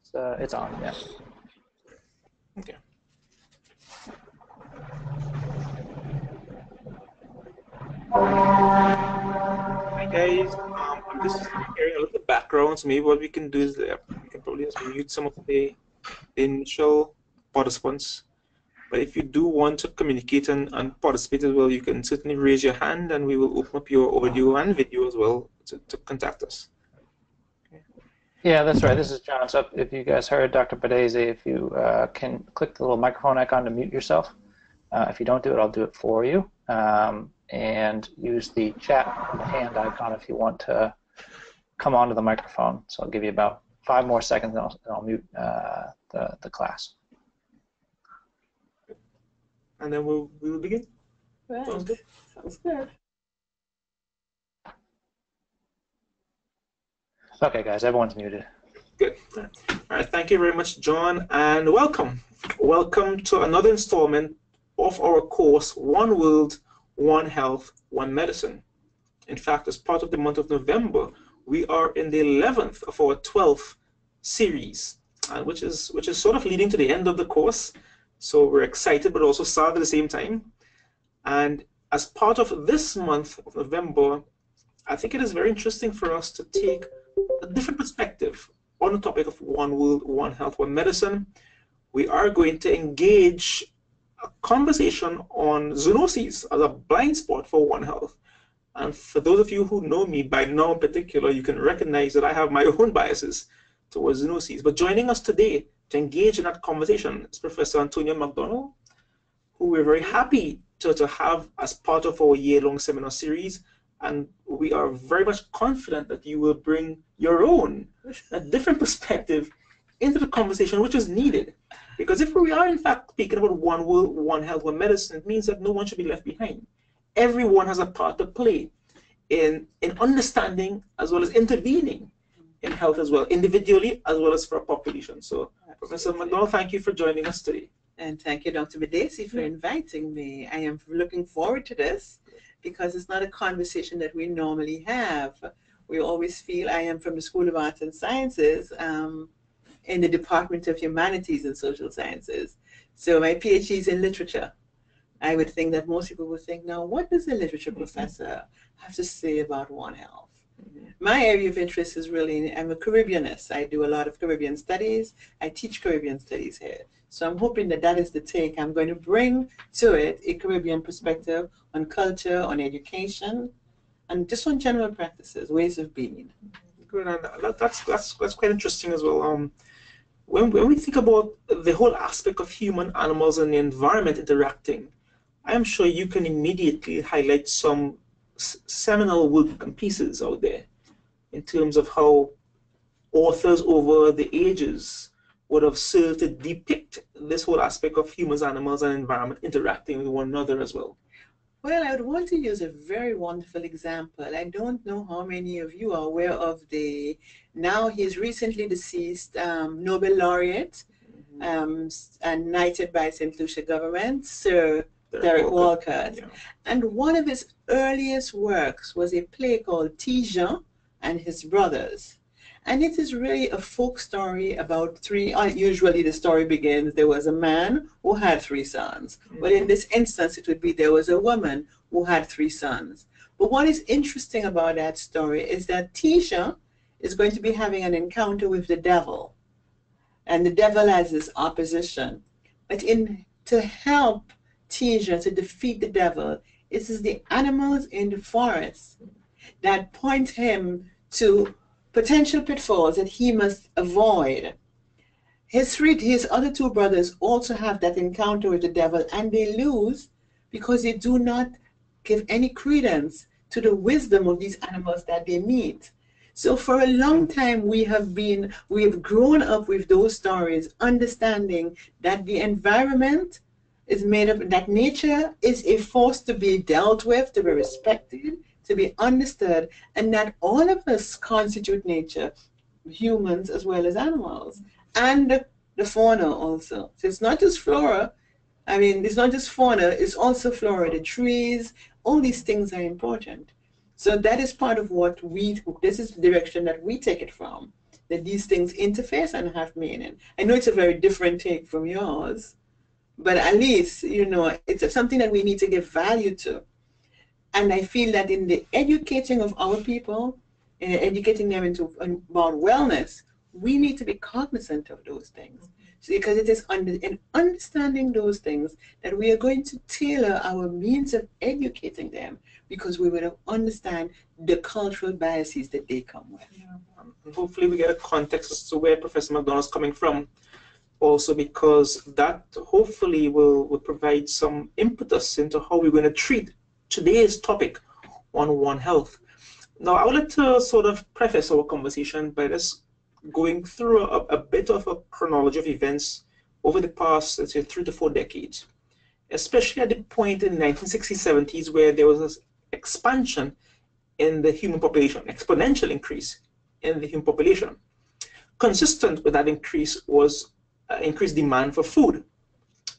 It's, uh, it's on, yeah. Okay. Hi guys, um, I'm just hearing a little background, so maybe what we can do is uh, we can probably just mute some of the initial participants. But if you do want to communicate and, and participate as well, you can certainly raise your hand and we will open up your audio and video as well to, to contact us. Yeah, that's right. This is John. So if you guys heard Dr. Bidaisee, if you uh, can click the little microphone icon to mute yourself. Uh, if you don't do it, I'll do it for you. Um, and use the chat the hand icon if you want to come onto the microphone. So I'll give you about five more seconds and I'll, and I'll mute uh, the, the class. And then we'll, we will begin. Right. Sounds good. Sounds good. Okay, guys, everyone's muted. Good. All right, thank you very much, John, and welcome. Welcome to another installment of our course, One World, One Health, One Medicine. In fact, as part of the month of November, we are in the 11th of our 12th series, which is which is sort of leading to the end of the course. So we're excited, but also sad at the same time. And as part of this month of November, I think it is very interesting for us to take a different perspective on the topic of One World, One Health, One Medicine. We are going to engage a conversation on zoonoses as a blind spot for One Health. And for those of you who know me by now in particular, you can recognize that I have my own biases towards zoonoses. But joining us today to engage in that conversation is Professor Antonia MacDonald, who we're very happy to, to have as part of our year-long seminar series. And we are very much confident that you will bring your own, a different perspective into the conversation, which is needed. Because if we are in fact speaking about one world, one health, one medicine, it means that no one should be left behind. Everyone has a part to play in, in understanding as well as intervening in health as well, individually as well as for a population. So, Professor MacDonald, thank you for joining us today. And thank you, Dr. Bidaisee, for inviting me. I am looking forward to this because it's not a conversation that we normally have. We always feel I am from the School of Arts and Sciences um, in the Department of Humanities and Social Sciences. So my PhD is in literature. I would think that most people would think, now, what does a literature professor have to say about One Health? My area of interest is really, I'm a Caribbeanist. I do a lot of Caribbean studies. I teach Caribbean studies here. So I'm hoping that that is the take. I'm going to bring to it a Caribbean perspective on culture, on education, and just on general practices, ways of being. Good, and that's, that's, that's quite interesting as well. Um, when, when we think about the whole aspect of human, animals, and the environment interacting, I am sure you can immediately highlight some seminal work and pieces out there in terms of how authors over the ages would have served to depict this whole aspect of humans, animals, and environment interacting with one another as well. Well, I would want to use a very wonderful example. I don't know how many of you are aware of the, now he's recently deceased um, Nobel laureate mm-hmm. um, and knighted by St. Lucia government, Sir Derek, Derek Walcott. Yeah. And one of his earliest works was a play called Ti-Jean and His Brothers. And it is really a folk story about three. Uh, usually, the story begins there was a man who had three sons. Mm-hmm. But in this instance, it would be there was a woman who had three sons. But what is interesting about that story is that Ti-Jean is going to be having an encounter with the devil. And the devil has this opposition. But in to help Ti-Jean to defeat the devil, it is the animals in the forest that point him to potential pitfalls that he must avoid. His three, his other two brothers also have that encounter with the devil, and they lose because they do not give any credence to the wisdom of these animals that they meet. So for a long time, we have been, we have grown up with those stories, understanding that the environment is made up, that nature is a force to be dealt with, to be respected, to be understood, and that all of us constitute nature, humans as well as animals, and the fauna also. So it's not just flora. I mean, it's not just fauna, it's also flora. The trees, all these things are important. So that is part of what we, this is the direction that we take it from. that these things interface and have meaning. I know it's a very different take from yours, but at least, you know, it's something that we need to give value to. And I feel that in the educating of our people, in educating them into about wellness, we need to be cognizant of those things. because it is under, in understanding those things that we are going to tailor our means of educating them because we will understand the cultural biases that they come with. Yeah. Hopefully we get a context as to where Professor MacDonald's coming from also because that hopefully will, will provide some impetus into how we're going to treat today's topic on One Health. Now, I would like to sort of preface our conversation by just going through a, a bit of a chronology of events over the past, let's say, three to four decades, especially at the point in the 1960s, 70s, where there was this expansion in the human population, exponential increase in the human population. Consistent with that increase was uh, increased demand for food.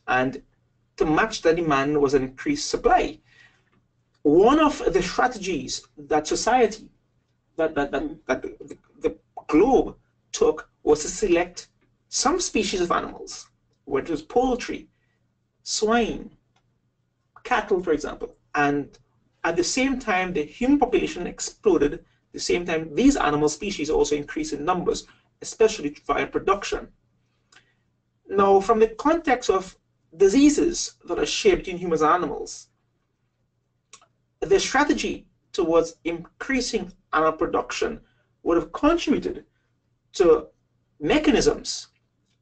And to match that demand was an increased supply one of the strategies that society, that, that, that, mm. that the, the globe took was to select some species of animals, whether it was poultry, swine, cattle, for example, and at the same time the human population exploded, at the same time these animal species also increased in numbers, especially via production. Now, from the context of diseases that are shared between humans and animals, the strategy towards increasing animal production would have contributed to mechanisms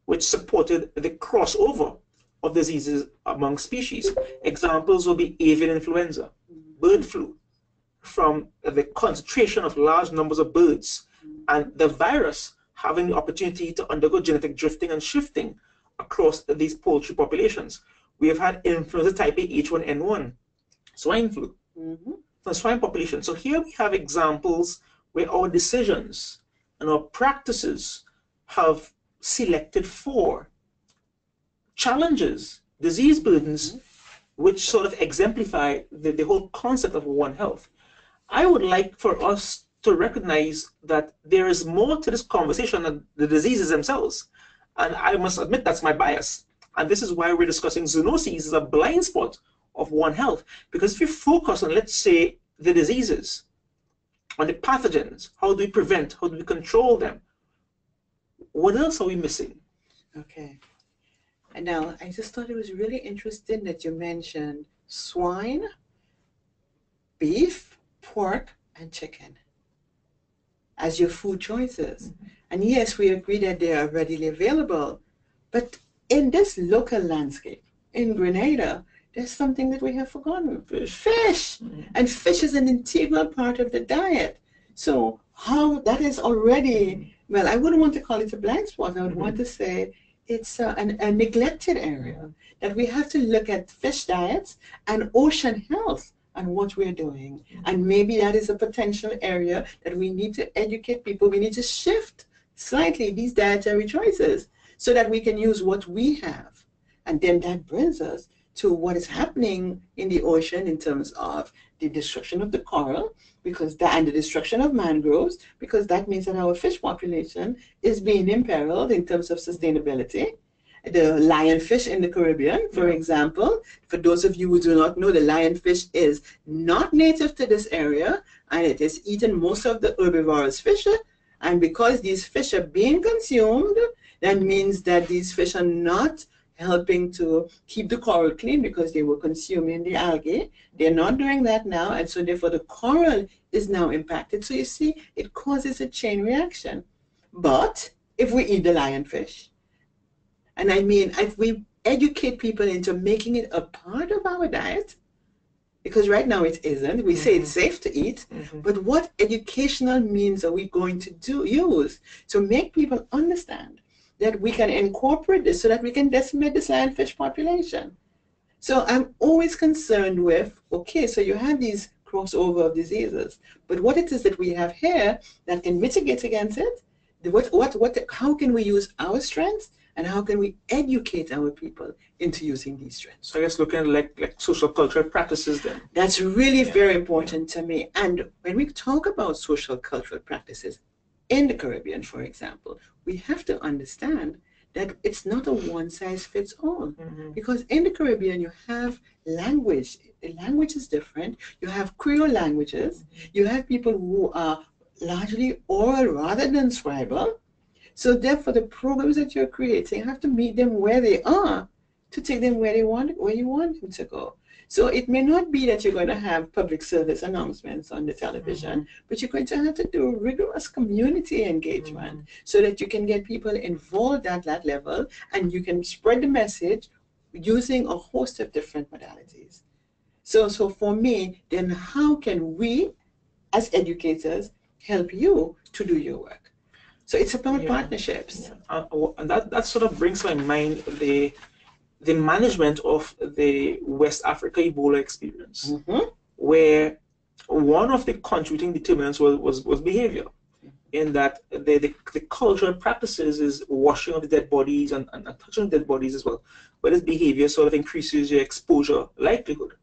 which supported the crossover of diseases among species. Examples would be avian influenza, bird flu, from the concentration of large numbers of birds, and the virus having the opportunity to undergo genetic drifting and shifting across these poultry populations. We have had influenza type A H1N1, swine flu, Mm-hmm. The swine population. So here we have examples where our decisions and our practices have selected for challenges, disease burdens, mm-hmm. which sort of exemplify the, the whole concept of One Health. I would like for us to recognize that there is more to this conversation than the diseases themselves. And I must admit that's my bias. And this is why we're discussing zoonoses as a blind spot of One Health. Because if you focus on, let's say, the diseases, on the pathogens, how do we prevent, how do we control them, what else are we missing? Okay. And now, I just thought it was really interesting that you mentioned swine, beef, pork, and chicken as your food choices. Mm -hmm. And yes, we agree that they are readily available, but in this local landscape, in Grenada, there's something that we have forgotten. Fish. Mm. And fish is an integral part of the diet. So how that is already, well, I wouldn't want to call it a blind spot. I would mm-hmm. want to say it's a, an, a neglected area that we have to look at fish diets and ocean health and what we're doing. And maybe that is a potential area that we need to educate people. We need to shift slightly these dietary choices so that we can use what we have. And then that brings us to what is happening in the ocean in terms of the destruction of the coral because that and the destruction of mangroves because that means that our fish population is being imperiled in terms of sustainability the lionfish in the Caribbean, for yeah. example. For those of you who do not know, the lionfish is not native to this area and it is eaten most of the herbivorous fish. And because these fish are being consumed, that means that these fish are not helping to keep the coral clean because they were consuming the algae. They're not doing that now, and so therefore the coral is now impacted. So you see, it causes a chain reaction. But if we eat the lionfish, and I mean, if we educate people into making it a part of our diet, because right now it isn't. We mm-hmm. say it's mm-hmm. safe to eat, mm-hmm. but what educational means are we going to do use to make people understand that we can incorporate this so that we can decimate this lionfish population. So I'm always concerned with, okay, so you have these crossover of diseases, but what it is that we have here that can mitigate against it, what, what, what, how can we use our strengths and how can we educate our people into using these strengths? So I guess looking at like, like social cultural practices then. That's really yeah. very important to me. And when we talk about social cultural practices, in the Caribbean, for example, we have to understand that it's not a one size fits all. Mhm. Because in the Caribbean, you have language. The language is different. You have Creole languages. You have people who are largely oral rather than scribal. So therefore, the programs that you're creating have to meet them where they are to take them where they want, where you want them to go. So it may not be that you're going to have public service announcements on the television, but you're going to have to do rigorous community engagement so that you can get people involved at that level and you can spread the message using a host of different modalities. So, so for me, then how can we, as educators, help you to do your work? So it's about Yeah. partnerships. Uh, uh, and that, that sort of brings my mind the the management of the West Africa Ebola experience, Mhm. where one of the contributing determinants was, was, was behavior, in that the, the, the cultural practices is washing of the dead bodies and, and, and touching dead bodies as well. But this behavior sort of increases your exposure likelihood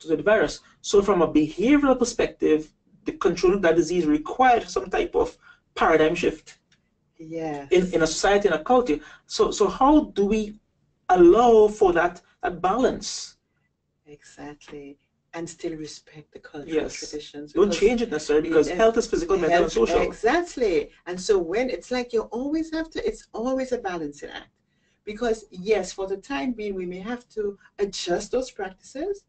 to the virus. So from a behavioral perspective, the control of that disease required some type of paradigm shift Yes. in, in a society and a culture. So so how do we allow for that, that balance? Exactly. And still respect the cultural Yes. traditions. Don't change it necessarily because health is physical, mental, and social. Exactly. And so when it's like you always have to, it's always a balancing act. Because yes, for the time being, we may have to adjust those practices,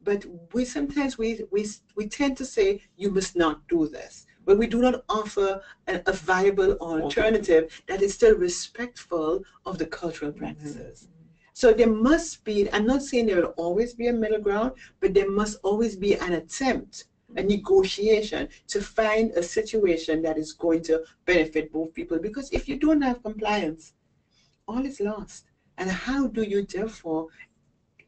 but we sometimes we we we tend to say you must not do this, but we do not offer a, a viable alternative that is still respectful of the cultural practices. So there must be, I'm not saying there will always be a middle ground, but there must always be an attempt, a negotiation to find a situation that is going to benefit both people. Because if you don't have compliance, all is lost. And how do you therefore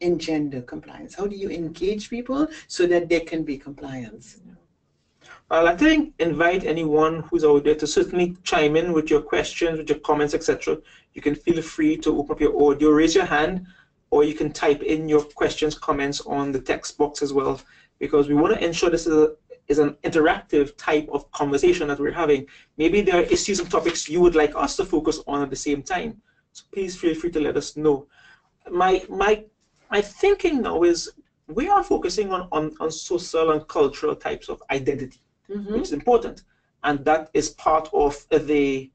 engender compliance? How do you engage people so that there can be compliance? Well, I think invite anyone who's out there to certainly chime in with your questions, with your comments, etc. You can feel free to open up your audio, raise your hand, or you can type in your questions, comments on the text box as well, because we want to ensure this is, a, is an interactive type of conversation that we're having. Maybe there are issues and topics you would like us to focus on at the same time. So please feel free to let us know. My my my thinking now is we are focusing on, on, on social and cultural types of identity Mhm. which is important, and that is part of the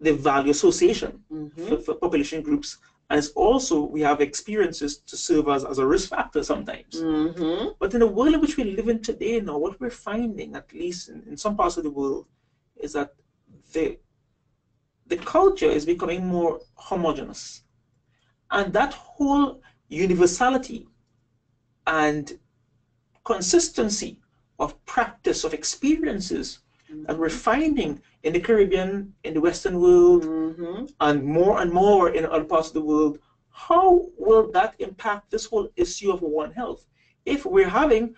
the value association Mhm. for, for population groups. And it's also we have experiences to serve as, as a risk factor sometimes. Mhm. But in the world in which we live in today now, what we're finding, at least in, in some parts of the world, is that the the culture is becoming more homogenous. And that whole universality and consistency of practice, of experiences that we're finding in the Caribbean, in the Western world, Mhm. and more and more in other parts of the world, how will that impact this whole issue of One Health? If we're having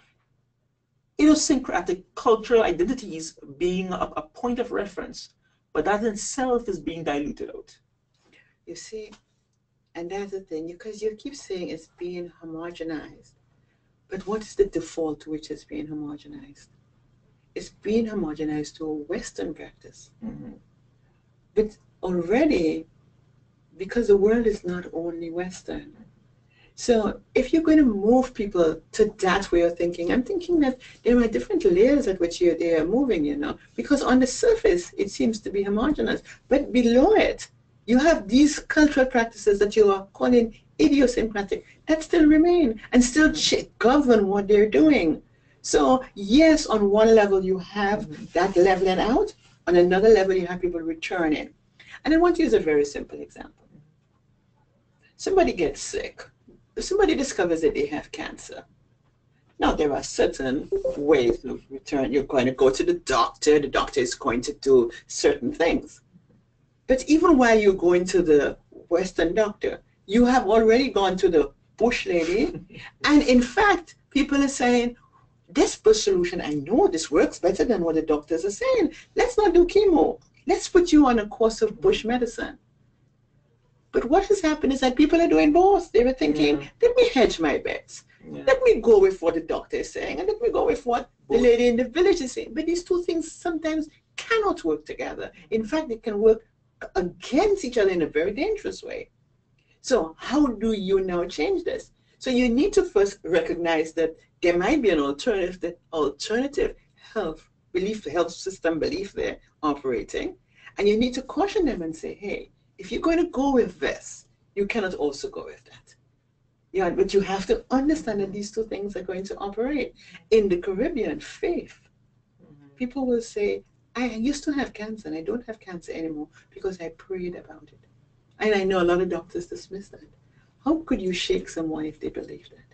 idiosyncratic cultural identities being a, a point of reference, but that in itself is being diluted out. You see, and that's the thing, because you keep saying it's being homogenized. But what is the default to which it's being homogenized? It's being homogenized to a Western practice. Mm-hmm. But already, because the world is not only Western. So if you're going to move people to that way of thinking, I'm thinking that there are different layers at which you're, they are moving, you know, because on the surface it seems to be homogenous, but below it, you have these cultural practices that you are calling idiosyncratic that still remain and still govern what they're doing. So yes, on one level you have that leveling out, on another level you have people returning. And I want to use a very simple example. Somebody gets sick. Somebody discovers that they have cancer. Now there are certain ways of return. You're going to go to the doctor. The doctor is going to do certain things. But even while you're going to the Western doctor, you have already gone to the bush lady. and in fact, people are saying, this bush solution, I know this works better than what the doctors are saying. Let's not do chemo. Let's put you on a course of bush medicine. But what has happened is that people are doing both. They were thinking, Yeah. let me hedge my bets. Yeah. Let me go with what the doctor is saying and let me go with what the lady in the village is saying. But these two things sometimes cannot work together. In fact, they can work against each other in a very dangerous way. So how do you now change this? So you need to first recognize that there might be an alternative, that alternative health belief, health system belief they're operating, and you need to caution them and say, hey, if you're going to go with this, you cannot also go with that. Yeah, but you have to understand that these two things are going to operate. In the Caribbean, faith, mm-hmm. people will say, I used to have cancer and I don't have cancer anymore because I prayed about it. And I know a lot of doctors dismiss that. How could you shake someone if they believe that?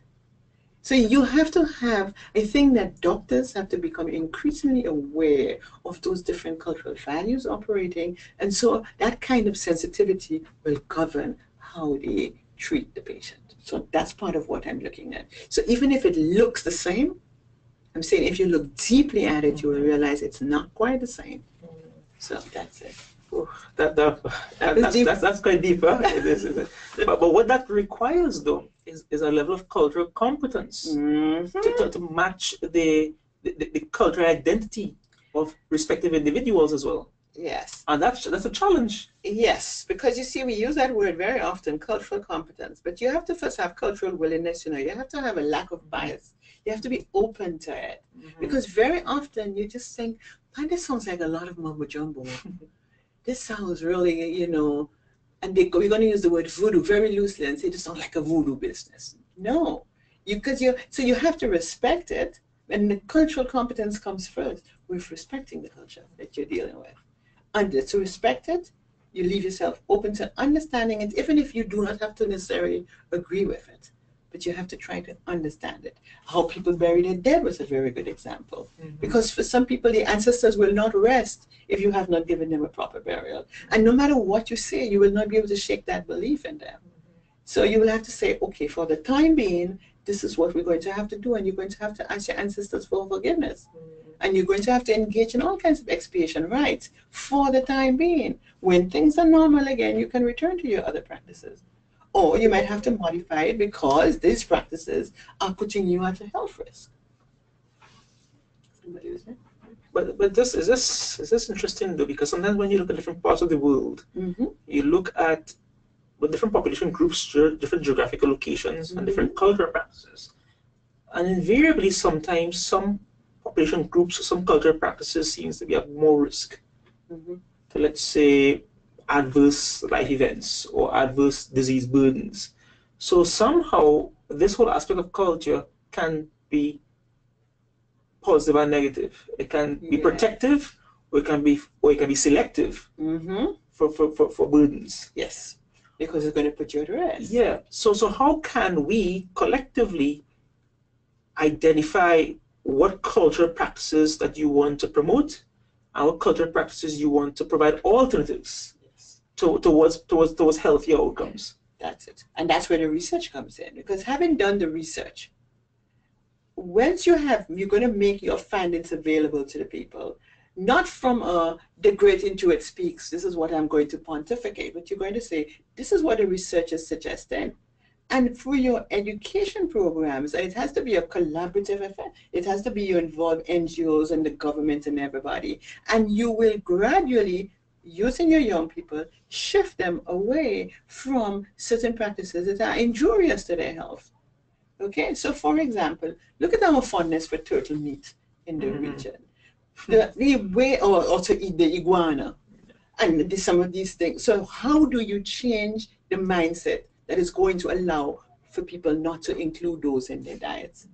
So you have to have, I think that doctors have to become increasingly aware of those different cultural values operating. And so that kind of sensitivity will govern how they treat the patient. So that's part of what I'm looking at. So even if it looks the same, I'm saying if you look deeply at it, you will mm-hmm. realize it's not quite the same. So that's it. That, that, that that's, that's, that's, quite deep. Huh? it is, it? But, but what that requires, though, is, is a level of cultural competence mm-hmm. to, to, to, match the, the, the cultural identity of respective individuals as well. Yes. And that's that's a challenge. Yes, because you see, we use that word very often, cultural competence. But you have to first have cultural willingness. You know, you have to have a lack of bias. You have to be open to it. Mm-hmm. Because very often you just think, man, this sounds like a lot of mumbo jumbo. this sounds really, you know, and they, we're going to use the word voodoo very loosely and say this sounds like a voodoo business. No, you because you, so you have to respect it, and the cultural competence comes first with respecting the culture that you're dealing with. And to respect it, you leave yourself open to understanding it, even if you do not have to necessarily agree with it but you have to try to understand it. How people bury their dead was a very good example. Mm-hmm. Because for some people, the ancestors will not rest if you have not given them a proper burial. And no matter what you say, you will not be able to shake that belief in them. Mm-hmm. So you will have to say, okay, for the time being, this is what we're going to have to do, and you're going to have to ask your ancestors for forgiveness. Mm-hmm. And you're going to have to engage in all kinds of expiation rites for the time being. When things are normal again, you can return to your other practices. Or you might have to modify it because these practices are putting you at a health risk. But but this is this is this interesting though because sometimes when you look at different parts of the world, mm-hmm. you look at with different population groups, different geographical locations, mm-hmm. and different cultural practices, and invariably sometimes some population groups, some cultural practices seems to be at more risk. Mm-hmm. So let's say adverse life events or adverse disease burdens. So somehow this whole aspect of culture can be positive and negative. It can be yeah. protective or it can be or it can be selective mm-hmm. for, for, for, for burdens. Yes. Because it's going to put you at rest. Yeah. So so how can we collectively identify what cultural practices that you want to promote and what cultural practices you want to provide alternatives to, towards towards towards healthier outcomes. That's it, and that's where the research comes in. Because having done the research, once you have, you're going to make your findings available to the people, not from a the great intuit speaks. This is what I'm going to pontificate, but you're going to say this is what the research is suggesting. And through your education programs, it has to be a collaborative effort. It has to be you involve NGOs and the government and everybody. And you will gradually using your young people, shift them away from certain practices that are injurious to their health. Okay, so for example, look at our fondness for turtle meat in the mm-hmm. region. The, the way, or, to eat the iguana, and the, some of these things. So, how do you change the mindset that is going to allow for people not to include those in their diets?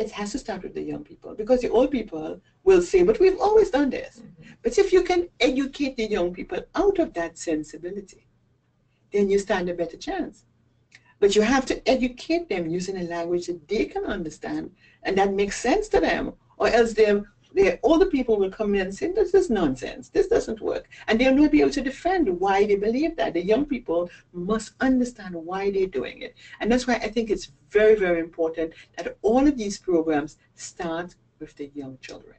It has to start with the young people because the old people will say, but we've always done this. Mm-hmm. But if you can educate the young people out of that sensibility, then you stand a better chance. But you have to educate them using a language that they can understand and that makes sense to them, or else they're the people will come in and say, this is nonsense. This doesn't work. And they'll not be able to defend why they believe that. The young people must understand why they're doing it. And that's why I think it's very, very important that all of these programs start with the young children.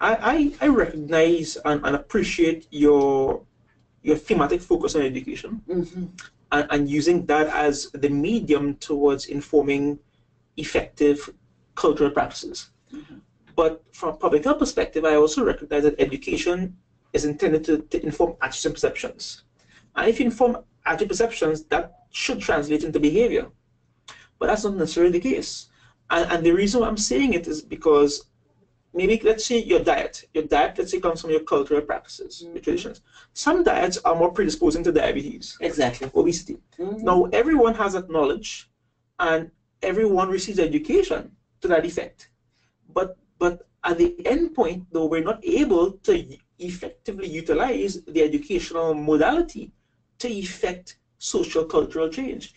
I, I, I recognize and, and appreciate your your thematic focus on education mm-hmm. and, and using that as the medium towards informing effective cultural practices. Mm-hmm. But from a public health perspective, I also recognize that education is intended to, to inform attitudes and perceptions. And if you inform attitude perceptions, that should translate into behavior. But that's not necessarily the case. And, and the reason why I'm saying it is because maybe let's say your diet. Your diet, let's say, comes from your cultural practices, mm-hmm. your traditions. Some diets are more predisposing to diabetes. Exactly. Obesity. Mm-hmm. Now everyone has that knowledge and everyone receives education to that effect. But but at the end point, though, we're not able to effectively utilize the educational modality to effect social cultural change.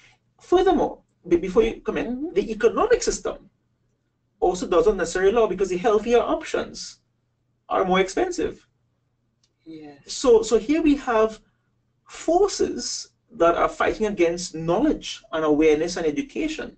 Furthermore, before you come mm-hmm. the economic system also doesn't necessarily allow because the healthier options are more expensive. Yes. So so here we have forces that are fighting against knowledge and awareness and education.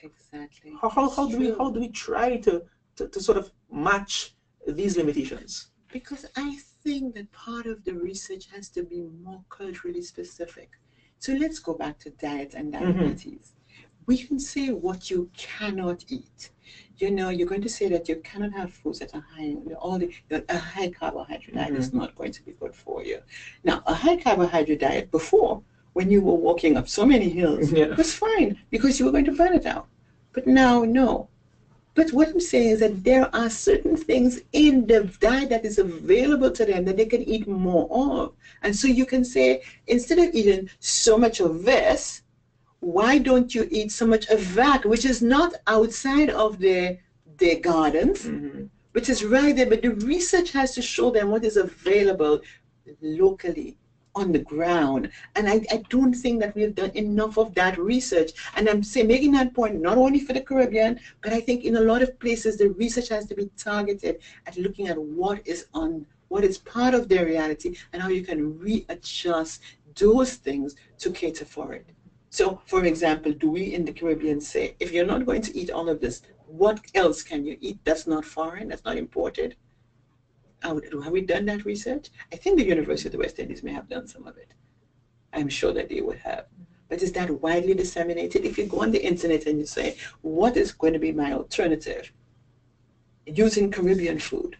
Exactly. How, how, how do we how do we try to, to, to sort of match these limitations? Because I think that part of the research has to be more culturally specific. So let's go back to diet and mm-hmm. diabetes. Mm-hmm. We can say what you cannot eat. You know, you're going to say that you cannot have foods that are high, all the, a high carbohydrate diet mm-hmm. is not going to be good for you. Now, a high carbohydrate diet before, when you were walking up so many hills, yeah. was fine because you were going to burn it out. But now, no. But what I'm saying is that there are certain things in the diet that is available to them that they can eat more of. And so you can say, instead of eating so much of this, why don't you eat so much of that, which is not outside of their, their gardens, mm-hmm. which is right there. But the research has to show them what is available locally on the ground. And I, I don't think that we've done enough of that research. And I'm saying, making that point not only for the Caribbean, but I think in a lot of places the research has to be targeted at looking at what is on what is part of their reality and how you can readjust those things to cater for it. So, for example, do we in the Caribbean say, if you're not going to eat all of this, what else can you eat that's not foreign, that's not imported? Have we done that research? I think the University of the West Indies may have done some of it. I'm sure that they would have. But is that widely disseminated? If you go on the internet and you say, what is going to be my alternative? Using Caribbean food,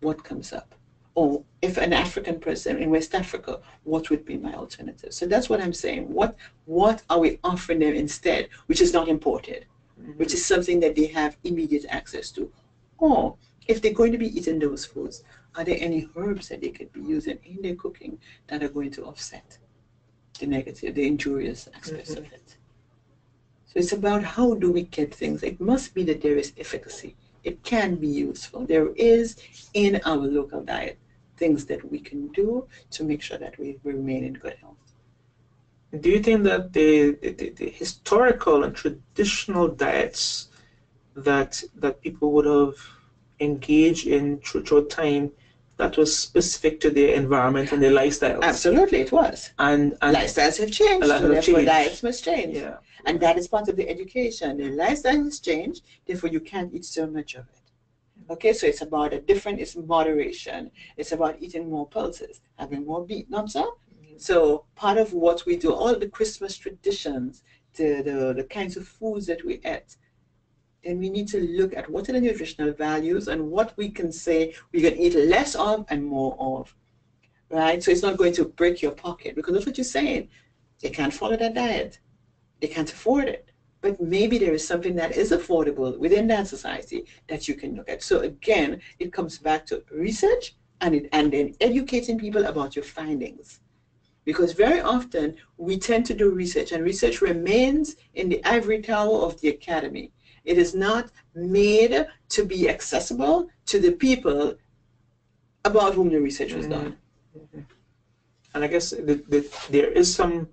what comes up? Or if an African person in West Africa, what would be my alternative? So that's what I'm saying. What what are we offering them instead, which is not imported, mm-hmm. which is something that they have immediate access to? Or if they're going to be eating those foods, are there any herbs that they could be using in their cooking that are going to offset the negative, the injurious aspects mm-hmm. of it? So it's about how do we get things. It must be that there is efficacy. It can be useful. There is in our local diet things that we can do to make sure that we remain in good health. Do you think that the, the, the historical and traditional diets that that people would have engaged in through time that was specific to their environment and their lifestyles. Absolutely, it was. And, and lifestyles have changed, so therefore changed. diets must change. Yeah. And that is part of the education. The lifestyle has changed, therefore you can't eat so much of it. Okay, so it's about a different, it's moderation. It's about eating more pulses, having more beet, not so? Mm-hmm. So part of what we do, all the Christmas traditions, the, the, the kinds of foods that we eat, then we need to look at what are the nutritional values and what we can say we can eat less of and more of. Right? So it's not going to break your pocket because that's what you're saying. They can't follow that diet. They can't afford it. But maybe there is something that is affordable within that society that you can look at. So again, it comes back to research and it, and then educating people about your findings because very often we tend to do research and research remains in the ivory tower of the academy it is not made to be accessible to the people about whom the research was done. Mm-hmm. And I guess the, the, there is some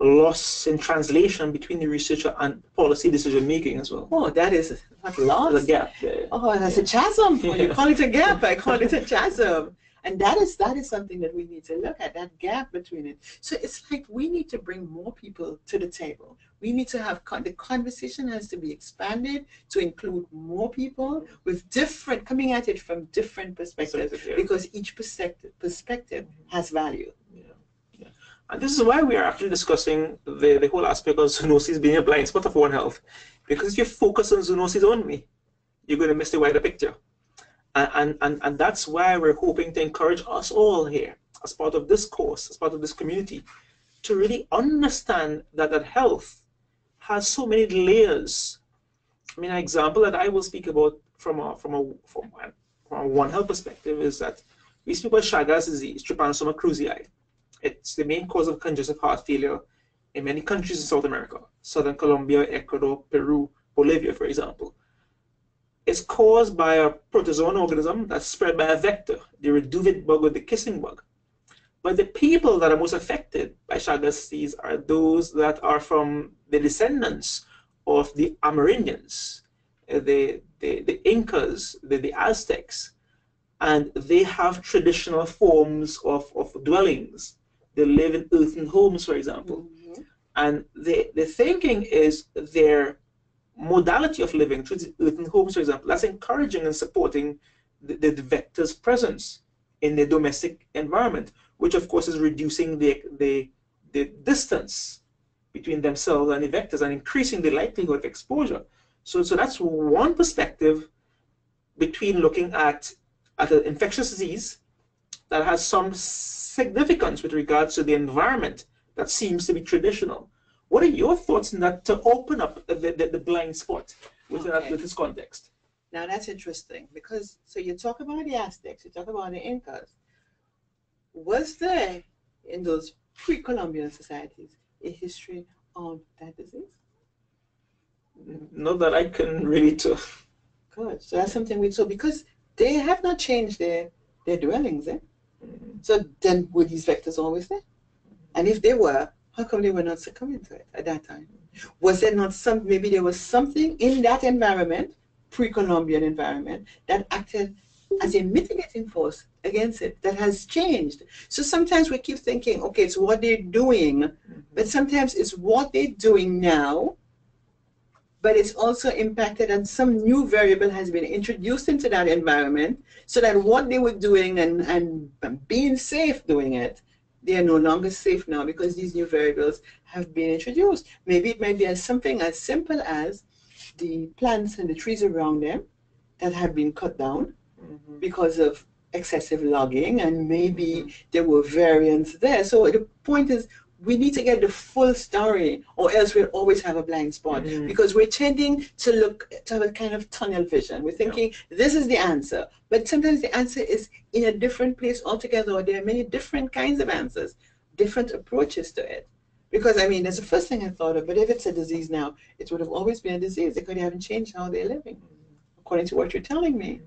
loss in translation between the researcher and policy decision making as well. Oh, that is loss. There's a gap. Yeah. Oh, that's yeah. a chasm. Yeah. You call it a gap. I call it a chasm. And that is that is something that we need to look at, that gap between it. So it's like we need to bring more people to the table. We need to have con- the conversation has to be expanded to include more people with different coming at it from different perspectives yeah. because each perspective perspective has value. Yeah. yeah. And this is why we are actually discussing the, the whole aspect of zoonosis being a blind spot of One Health. Because if you focus on zoonosis only, you're going to miss the wider picture. And, and, and that's why we're hoping to encourage us all here, as part of this course, as part of this community, to really understand that, that health has so many layers. I mean, an example that I will speak about from a, from a, from a, from a One Health perspective is that we speak about Chagas disease, Trypanosoma cruzi. It's the main cause of congestive heart failure in many countries in South America, Southern Colombia, Ecuador, Peru, Bolivia, for example. It's caused by a protozoan organism that's spread by a vector, the reduviid bug or the kissing bug. But the people that are most affected by Chagas disease are those that are from the descendants of the Amerindians, uh, the, the, the Incas, the, the Aztecs, and they have traditional forms of, of dwellings. They live in earthen homes, for example. Mm-hmm. And the, the thinking is their modality of living through earthen homes, for example, that's encouraging and supporting the, the, the vector's presence in the domestic environment, which of course is reducing the, the, the distance between themselves and the vectors and increasing the likelihood of exposure. So, so that's one perspective between looking at, at an infectious disease that has some significance with regards to the environment that seems to be traditional. What are your thoughts on that to open up the, the, the blind spot within okay. this context? Now that's interesting because so you talk about the Aztecs, you talk about the Incas. Was there in those pre-Columbian societies a history of that disease? Not that I can really tell. Good. So that's something we so because they have not changed their their dwellings, eh? Mm-hmm. So then were these vectors always there? And if they were, how come they were not succumbing to it at that time? Was there not some maybe there was something in that environment, pre-Columbian environment, that acted as a mitigating force against it that has changed. So sometimes we keep thinking, okay, it's what they're doing, mm-hmm. but sometimes it's what they're doing now, but it's also impacted and some new variable has been introduced into that environment so that what they were doing and, and being safe doing it, they are no longer safe now because these new variables have been introduced. Maybe it might be as something as simple as the plants and the trees around them that have been cut down mm-hmm. because of excessive logging and maybe mm-hmm. there were variants there. So the point is we need to get the full story or else we'll always have a blind spot mm-hmm. because we're tending to look to have a kind of tunnel vision. We're thinking yeah. this is the answer, but sometimes the answer is in a different place altogether or there are many different kinds of answers, different approaches to it. Because I mean, that's the first thing I thought of. But if it's a disease now, it would have always been a disease. They could haven't changed how they're living, according to what you're telling me.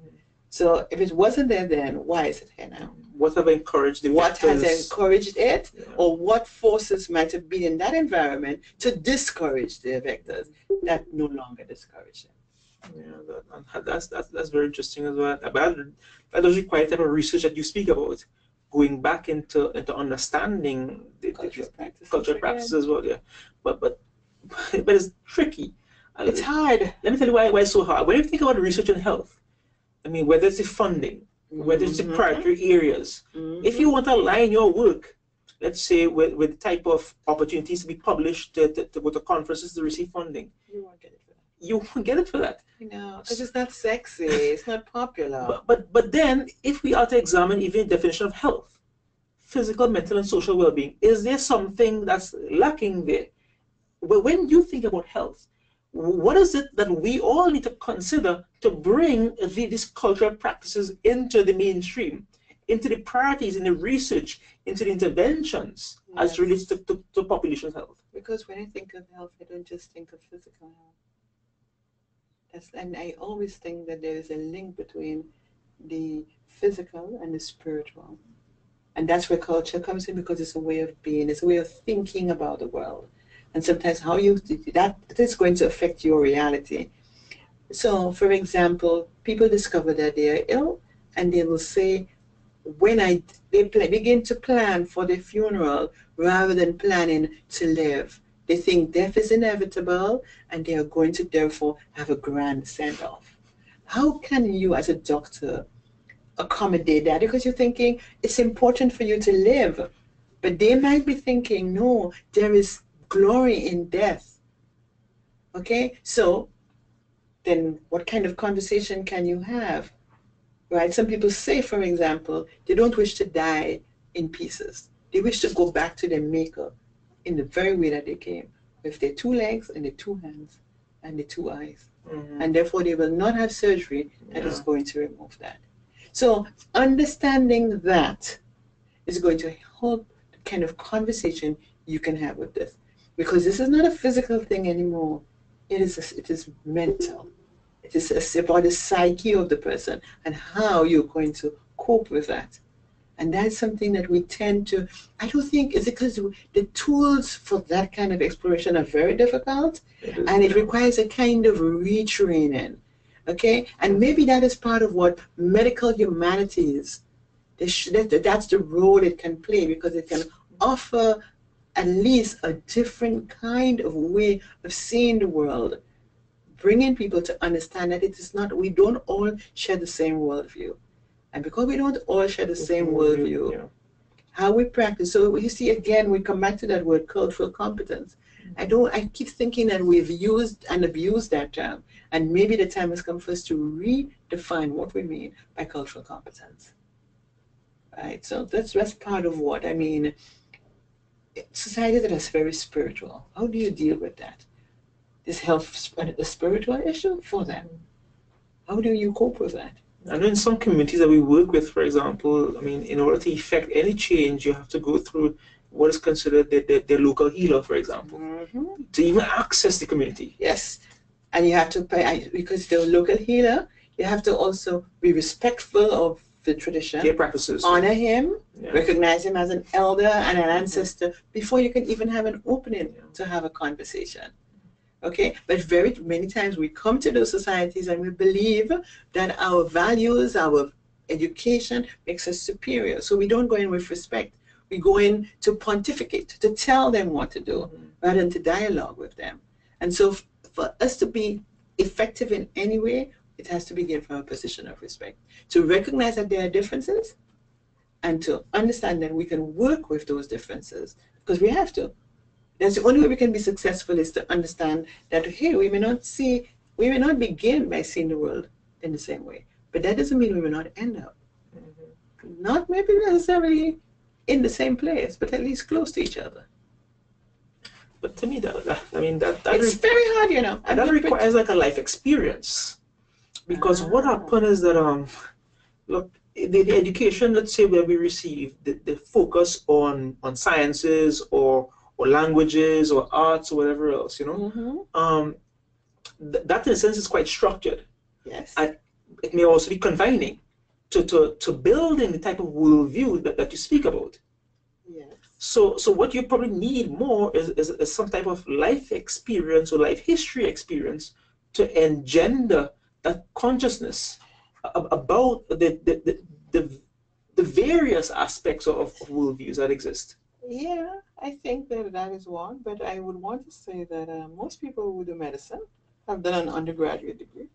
So if it wasn't there then, why is it here now? What have encouraged the What has encouraged it, yeah. or what forces might have been in that environment to discourage the vectors that no longer discourage them? Yeah, that, that's, that's that's very interesting as well. But that does require type of research that you speak about, going back into into understanding the cultural, the, practices, cultural practices as well. Yeah, but but but it's tricky. It's uh, hard. Let me tell you why why it's so hard. When you think about research on health, I mean, whether it's the funding, whether it's the mm-hmm. priority areas, mm-hmm. if you want to align your work, let's say with, with the type of opportunities to be published, to, to, to go to conferences to receive funding, you won't get it for that. You won't get it for that. No, it's not sexy. It's not popular. But, but but then, if we are to examine even the definition of health, physical, mental, and social well-being, is there something that's lacking there? But when you think about health, what is it that we all need to consider to bring the, these cultural practices into the mainstream, into the priorities in the research, into the interventions yes. as relates to, to, to population health? Because when I think of health, I don't just think of physical health. That's, and I always think that there is a link between the physical and the spiritual. And that's where culture comes in because it's a way of being, it's a way of thinking about the world and sometimes how you do that is going to affect your reality. So, for example, people discover that they are ill, and they will say, when I they begin to plan for the funeral rather than planning to live. They think death is inevitable, and they are going to therefore have a grand send off. How can you, as a doctor, accommodate that? Because you're thinking it's important for you to live, but they might be thinking, no, there is glory in death. Okay, so then what kind of conversation can you have? Right? Some people say, for example, they don't wish to die in pieces. They wish to go back to their maker in the very way that they came, with their two legs and their two hands and their two eyes. Mhm. And therefore they will not have surgery that is Yeah. going to remove that. So understanding that is going to help the kind of conversation you can have with this. Because this is not a physical thing anymore. It is a, it is mental. It is a- about the psyche of the person and how you're going to cope with that. And that's something that we tend to, I don't think, is it because the tools for that kind of exploration are very difficult It and it requires a kind of retraining. Okay, and maybe that is part of what medical humanities. Sh- that, that's the role it can play because it can offer at least a different kind of way of seeing the world, bringing people to understand that it is not. We don't all share the same worldview, and because we don't all share the same mm-hmm. worldview, Yeah. how we practice. So you see, again, we come back to that word cultural competence. I don't. I keep thinking that we've used and abused that term, and maybe the time has come for us to redefine what we mean by cultural competence. Right. So that's that's part of what I mean. Society that is very spiritual. How do you deal with that? Is health a spiritual issue for them? How do you cope with that? I know in some communities that we work with, for example, I mean, in order to effect any change, you have to go through what is considered the, the, the local healer, for example, mm-hmm. to even access the community. Yes, and you have to pay because the local healer. You have to also be respectful of the tradition, Their practices. honor him, Yeah. recognize him as an elder and an ancestor before you can even have an opening to have a conversation. Okay, but very many times we come to those societies and we believe that our values, our education makes us superior. So we don't go in with respect. We go in to pontificate, to tell them what to do Mhm. rather than to dialogue with them. And so f- for us to be effective in any way, it has to begin from a position of respect. To recognize that there are differences and to understand that we can work with those differences because we have to. That's the only way we can be successful is to understand that hey, we may not see, we may not begin by seeing the world in the same way, but that doesn't mean we will not end up. Mhm. Not maybe necessarily in the same place, but at least close to each other. But to me, that, that I mean, that, that, It's very hard, you know. and that requires like a life experience. Because what happened is that, um, look, the, the education, let's say, where we receive the, the focus on, on sciences or, or languages or arts or whatever else, you know, Mhm. um, th- that in a sense is quite structured. Yes. It may also be confining to, to, to building the type of worldview that, that you speak about. yes. So, so what you probably need more is, is, is some type of life experience or life history experience to engender that consciousness about the, the, the, the, the various aspects of, of worldviews that exist. Yeah, I think that that is one, but I would want to say that uh, most people who do medicine have done an undergraduate degree.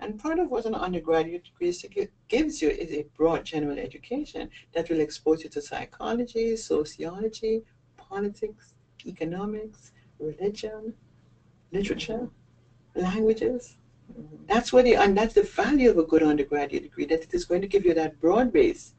And part of what an undergraduate degree is to gi- gives you is a broad general education that will expose you to psychology, sociology, politics, economics, religion, literature, languages. That's what the, and that's the value of a good undergraduate degree, that it is going to give you that broad base.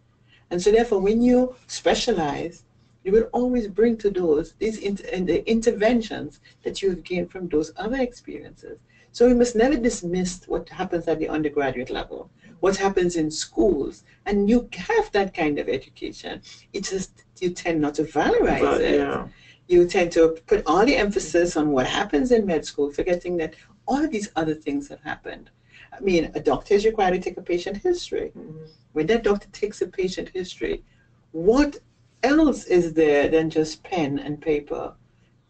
And so therefore, when you specialize, you will always bring to those these inter, and the interventions that you've gained from those other experiences. So we must never dismiss what happens at the undergraduate level, what happens in schools, and you have that kind of education. It just you tend not to valorize But, it yeah. you tend to put all the emphasis on what happens in med school, forgetting that all of these other things have happened. I mean, a doctor is required to take a patient history. Mm-hmm. When that doctor takes a patient history, what else is there than just pen and paper?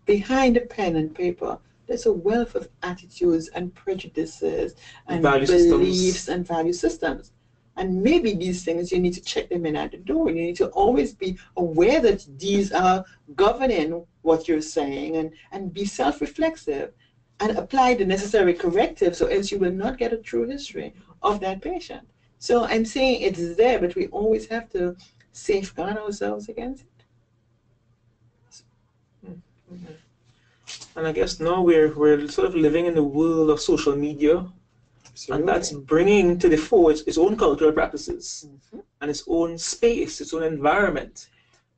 Behind the pen and paper, there's a wealth of attitudes and prejudices and Value systems. beliefs and value systems. And maybe these things you need to check them in at the door. You need to always be aware that these are governing what you're saying and, and be self reflexive and apply the necessary correctives, or else you will not get a true history of that patient. So I'm saying it's there, but we always have to safeguard ourselves against it. And I guess now we're, we're sort of living in the world of social media and that's bringing to the fore its, its own cultural practices mm-hmm. and its own space, its own environment.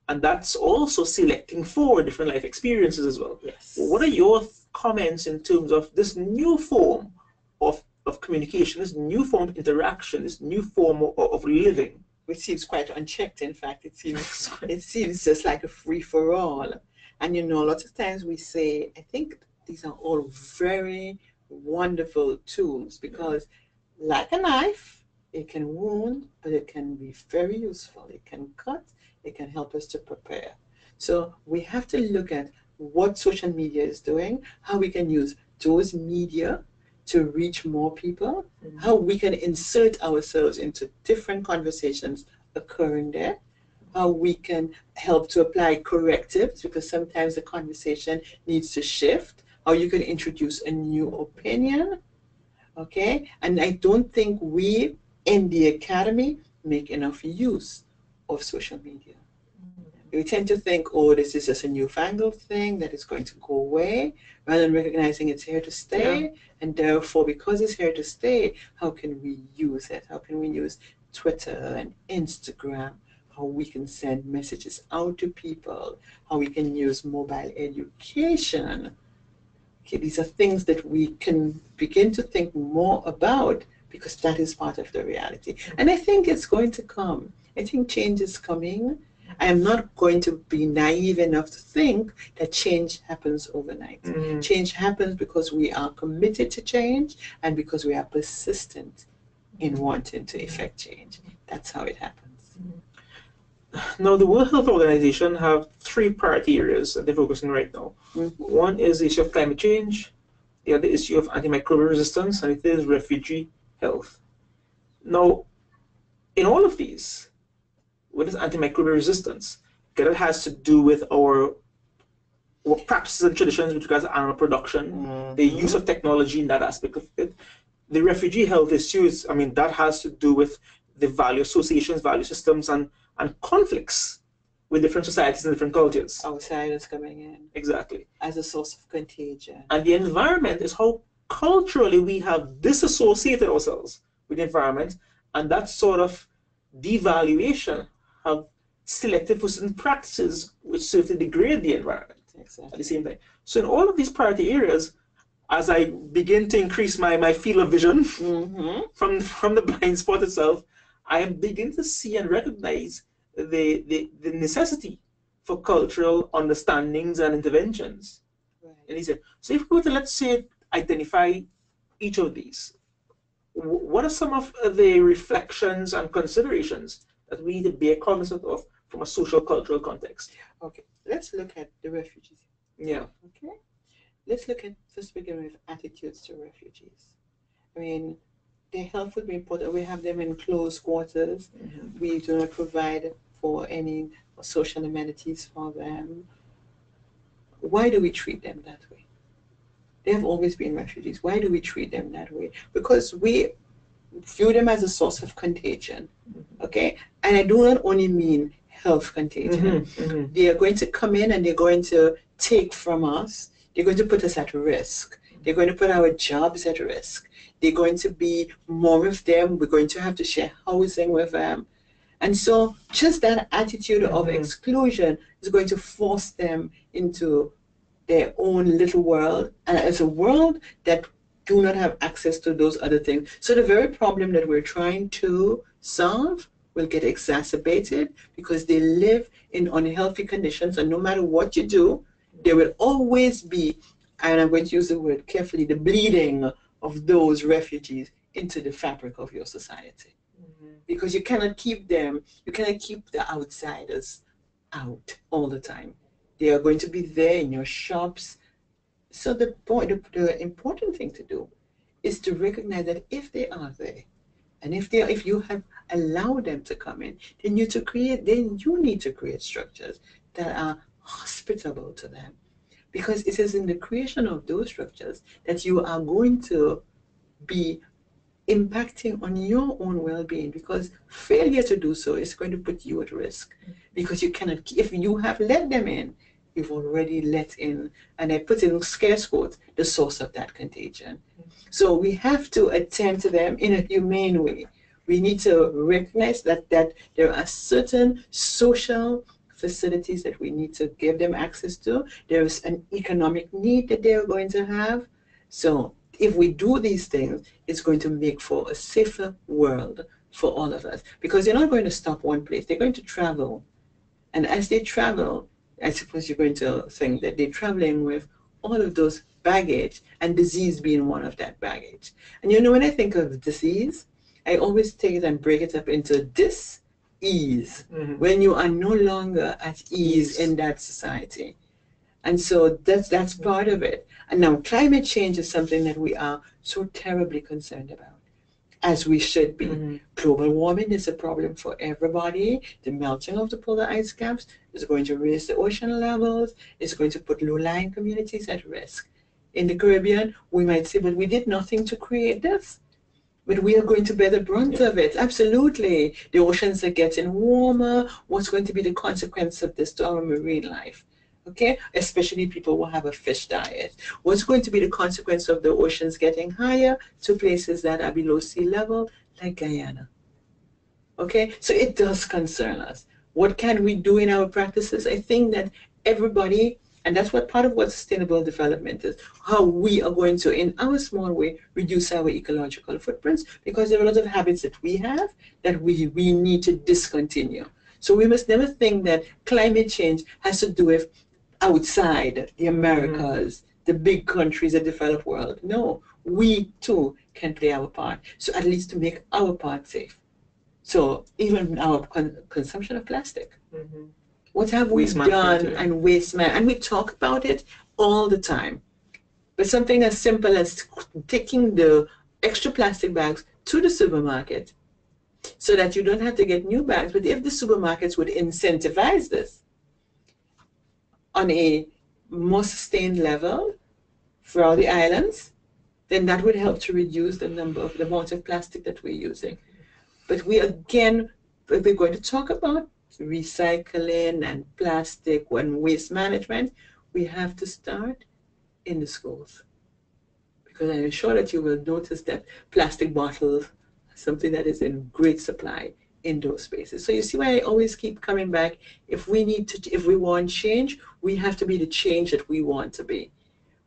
And that's also selecting for different life experiences as well. Yes. What are your comments in terms of this new form of, of communication, this new form of interaction, this new form of, of living? Which seems quite unchecked, in fact. It seems it seems just like a free for all. And you know, lots of times we say, I think these are all very wonderful tools because like a knife, it can wound, but it can be very useful. It can cut, it can help us to prepare. So we have to look at what social media is doing, how we can use those media to reach more people, mm-hmm. how we can insert ourselves into different conversations occurring there, how we can help to apply correctives because sometimes the conversation needs to shift, how you can introduce a new opinion, okay? And I don't think we in the academy make enough use of social media. We tend to think, oh, this is just a newfangled thing that is going to go away, rather than recognizing it's here to stay. Yeah. And therefore, because it's here to stay, how can we use it? How can we use Twitter and Instagram? How we can send messages out to people? How we can use mobile education? Okay, these are things that we can begin to think more about because that is part of the reality. And I think it's going to come. I think change is coming. I am not going to be naive enough to think that change happens overnight. Mm-hmm. Change happens because we are committed to change and because we are persistent in wanting to effect change. That's how it happens. Now, the World Health Organization have three priority areas that they're focusing right now. Mm-hmm. One is the issue of climate change, the other issue of antimicrobial resistance, and it is refugee health. Now, in all of these, what is antimicrobial resistance? It has to do with our, our practices and traditions with regards to animal production, mm-hmm. the use of technology in that aspect of it. The refugee health issues, I mean, that has to do with the value associations, value systems, and, and conflicts with different societies and different cultures. Outsiders coming in. Exactly. As a source of contagion. And the environment is how culturally we have disassociated ourselves with the environment, and that sort of devaluation have selected for certain practices which serve to degrade the environment exactly. at the same time. So in all of these priority areas, as I begin to increase my, my field of vision mm-hmm. from, from the blind spot itself, I am beginning to see and recognize the, the, the necessity for cultural understandings and interventions. Right. And he said, so if we were to, let's say, identify each of these, what are some of the reflections and considerations that we need to be cognizant of from a social cultural context? Okay, let's look at the refugees. Yeah. Okay, let's look at first begin with attitudes to refugees. I mean, their health would be important. We have them in close quarters. Mm-hmm. We do not provide for any social amenities for them. Why do we treat them that way? They have always been refugees. Why do we treat them that way? Because we view them as a source of contagion. Mm-hmm. Okay? And I do not only mean health contagion. Mm-hmm, mm-hmm. They are going to come in and they're going to take from us. They're going to put us at risk. They're going to put our jobs at risk. They're going to be more of them. We're going to have to share housing with them. And so just that attitude mm-hmm. of exclusion is going to force them into their own little world. And it's a world that do not have access to those other things. So the very problem that we're trying to solve will get exacerbated because they live in unhealthy conditions and no matter what you do, there will always be, and I'm going to use the word carefully, the bleeding of those refugees into the fabric of your society. Mm-hmm. Because you cannot keep them, you cannot keep the outsiders out all the time. They are going to be there in your shops. So the point, the, the important thing to do is to recognize that if they are there, and if they, if you have allowed them to come in, then you to create, then you need to create structures that are hospitable to them. Because it is in the creation of those structures that you are going to be impacting on your own well-being because failure to do so is going to put you at risk. Mm-hmm. Because you cannot if you have let them in we've already let in, and I put in scarce quotes, the source of that contagion. So we have to attend to them in a humane way. We need to recognize that, that there are certain social facilities that we need to give them access to. There is an economic need that they're going to have. So if we do these things, it's going to make for a safer world for all of us. Because they're not going to stop one place, they're going to travel. And as they travel, I suppose you're going to think that they're traveling with all of those baggage and disease being one of that baggage. And you know, when I think of disease, I always take it and break it up into dis ease mm-hmm. when you are no longer at ease in that society. And so that's that's part of it. And now climate change is something that we are so terribly concerned about as we should be. Mm-hmm. Global warming is a problem for everybody. The melting of the polar ice caps is going to raise the ocean levels, it's going to put low lying communities at risk. In the Caribbean, we might say, but we did nothing to create this. But we are going to bear the brunt yeah. of it. Absolutely. The oceans are getting warmer. What's going to be the consequence of this to our marine life? Okay? Especially people who have a fish diet. What's going to be the consequence of the oceans getting higher to places that are below sea level, like Guyana? Okay, so it does concern us. What can we do in our practices? I think that everybody, and that's what part of what sustainable development is, how we are going to, in our small way, reduce our ecological footprints, because there are a lot of habits that we have that we, we need to discontinue. So we must never think that climate change has to do with outside the Americas, mm-hmm. the big countries, the developed world. No, we too can play our part. So at least to make our part safe. So even our con- consumption of plastic. Mm-hmm. What have we waste done and waste man? And we talk about it all the time. But something as simple as taking the extra plastic bags to the supermarket so that you don't have to get new bags. But if the supermarkets would incentivize this, on a more sustained level for all the islands, then that would help to reduce the number of the amount of plastic that we're using. But we again, we're going to talk about recycling and plastic and waste management, we have to start in the schools. Because I'm sure that you will notice that plastic bottles are something that is in great supply in those spaces. So you see why I always keep coming back. If we need to, if we want change, we have to be the change that we want to be.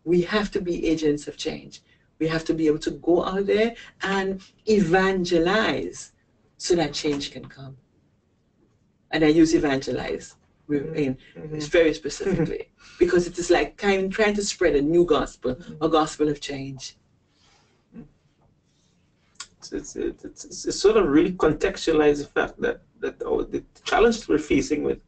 We have to be agents of change. We have to be able to go out there and evangelize so that change can come. And I use evangelize in, mm-hmm. very specifically because it is like kind trying to spread a new gospel, a gospel of change it's, it's, it's, it's, sort of really contextualize the fact that, that oh, the challenge we're facing with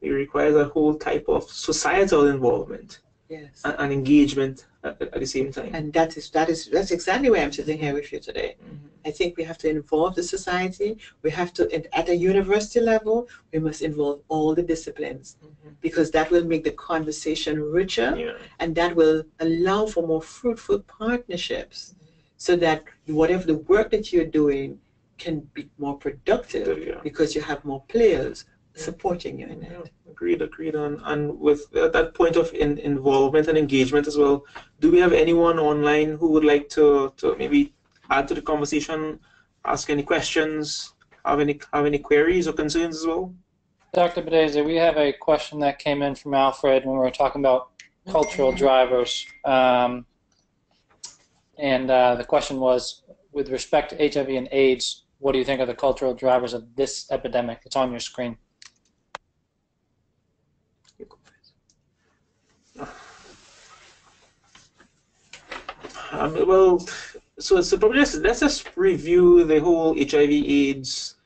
it requires a whole type of societal involvement yes. and, and engagement at, at, the same time. And that is that is that's exactly why I'm sitting here with you today. Mm-hmm. I think we have to involve the society. We have to at a university level. We must involve all the disciplines mm-hmm. because that will make the conversation richer, yeah. and that will allow for more fruitful partnerships so that whatever the work that you're doing can be more productive yeah. because you have more players supporting you in it. agreed, agreed. On and with that point of in, involvement and engagement as well, do we have anyone online who would like to, to maybe add to the conversation, ask any questions, have any have any queries or concerns as well? Dr. Bidaisee, we have a question that came in from Alfred when we were talking about cultural drivers. Um, and uh, the question was, with respect to HIV and AIDS, what do you think are the cultural drivers of this epidemic? It's on your screen. Um, well, so, so probably let's, let's just review the whole HIV/AIDS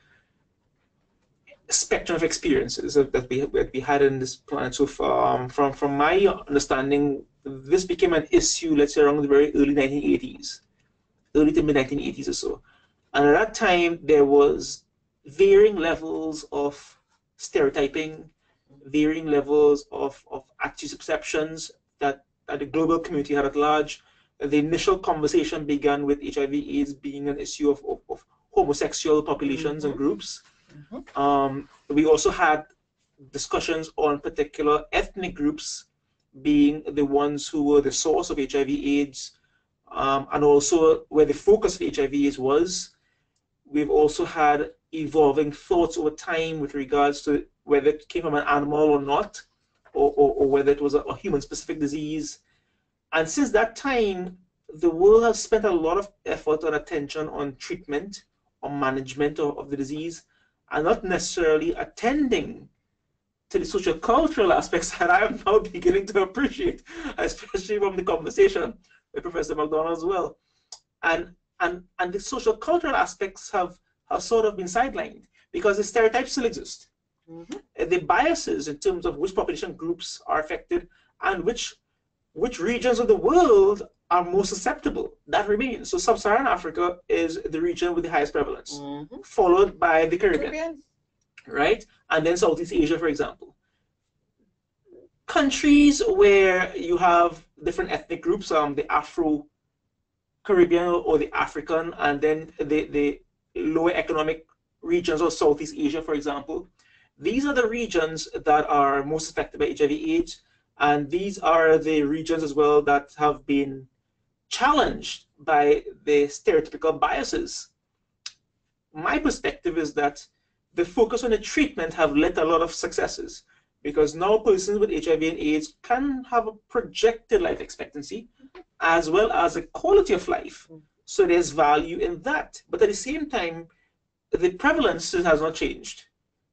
spectrum of experiences that we that we had in this planet so far. Um, from from my understanding, this became an issue, let's say, around the very early 1980s, early to mid 1980s or so. And at that time, there was varying levels of stereotyping, varying levels of, of attitude perceptions that, that the global community had at large. The initial conversation began with HIV AIDS being an issue of, of, of homosexual populations mm-hmm. and groups. Mm-hmm. Um, we also had discussions on particular ethnic groups being the ones who were the source of HIV AIDS um, and also where the focus of HIV AIDS was. We've also had evolving thoughts over time with regards to whether it came from an animal or not, or, or, or whether it was a, a human-specific disease. And since that time, the world has spent a lot of effort and attention on treatment or management of, of the disease and not necessarily attending to the social cultural aspects that I am now beginning to appreciate, especially from the conversation with Professor MacDonald as well. And and and the social cultural aspects have, have sort of been sidelined because the stereotypes still exist. Mm-hmm. The biases in terms of which population groups are affected and which which regions of the world are more susceptible. That remains. So sub-Saharan Africa is the region with the highest prevalence, mm-hmm. followed by the Caribbean, Caribbean, right? And then Southeast Asia, for example. Countries where you have different ethnic groups, um, the Afro Caribbean or the African, and then the, the lower economic regions of Southeast Asia, for example. These are the regions that are most affected by HIV AIDS, and these are the regions as well that have been challenged by the stereotypical biases. My perspective is that the focus on the treatment have led to a lot of successes because now persons with HIV and AIDS can have a projected life expectancy as well as a quality of life. So there's value in that. But at the same time, the prevalence has not changed.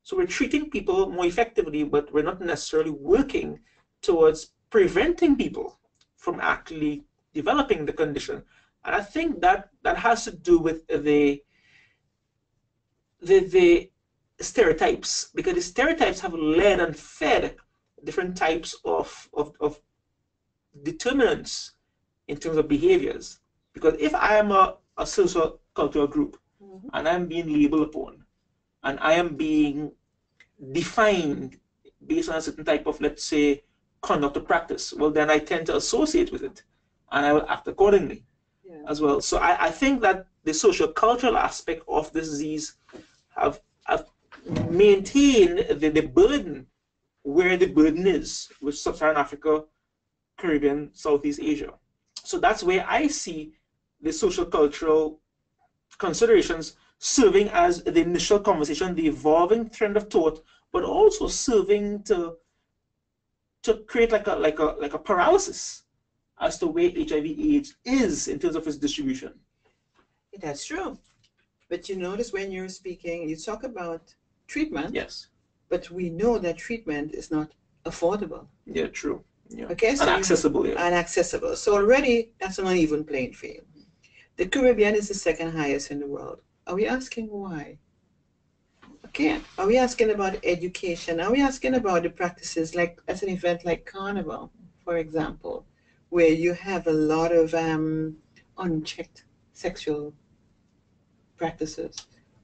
So we're treating people more effectively, but we're not necessarily working towards preventing people from actually developing the condition. And I think that that has to do with the the, the stereotypes because the stereotypes have led and fed different types of, of, of determinants in terms of behaviors. Because if I am a, a social cultural group mm-hmm. and I'm being labeled upon and I am being defined based on a certain type of, let's say, conduct or practice, well, then I tend to associate with it and I will act accordingly yeah. as well. So I, I think that the social cultural aspect of this disease have, have maintained the, the burden where the burden is with sub-Saharan Africa, Caribbean, Southeast Asia. So that's where I see the social cultural considerations serving as the initial conversation, the evolving trend of thought, but also serving to to create like a like a like a paralysis as to where HIV/AIDS is in terms of its distribution. That's true. But you notice when you're speaking, you talk about treatment. Yes. But we know that treatment is not affordable. Yeah, true. Yeah. Okay, so inaccessible. Yeah. Inaccessible. So already that's an uneven playing field. The Caribbean is the second highest in the world. Are we asking why? Okay. Are we asking about education? Are we asking about the practices like at an event like Carnival, for example, where you have a lot of um, unchecked sexual practices?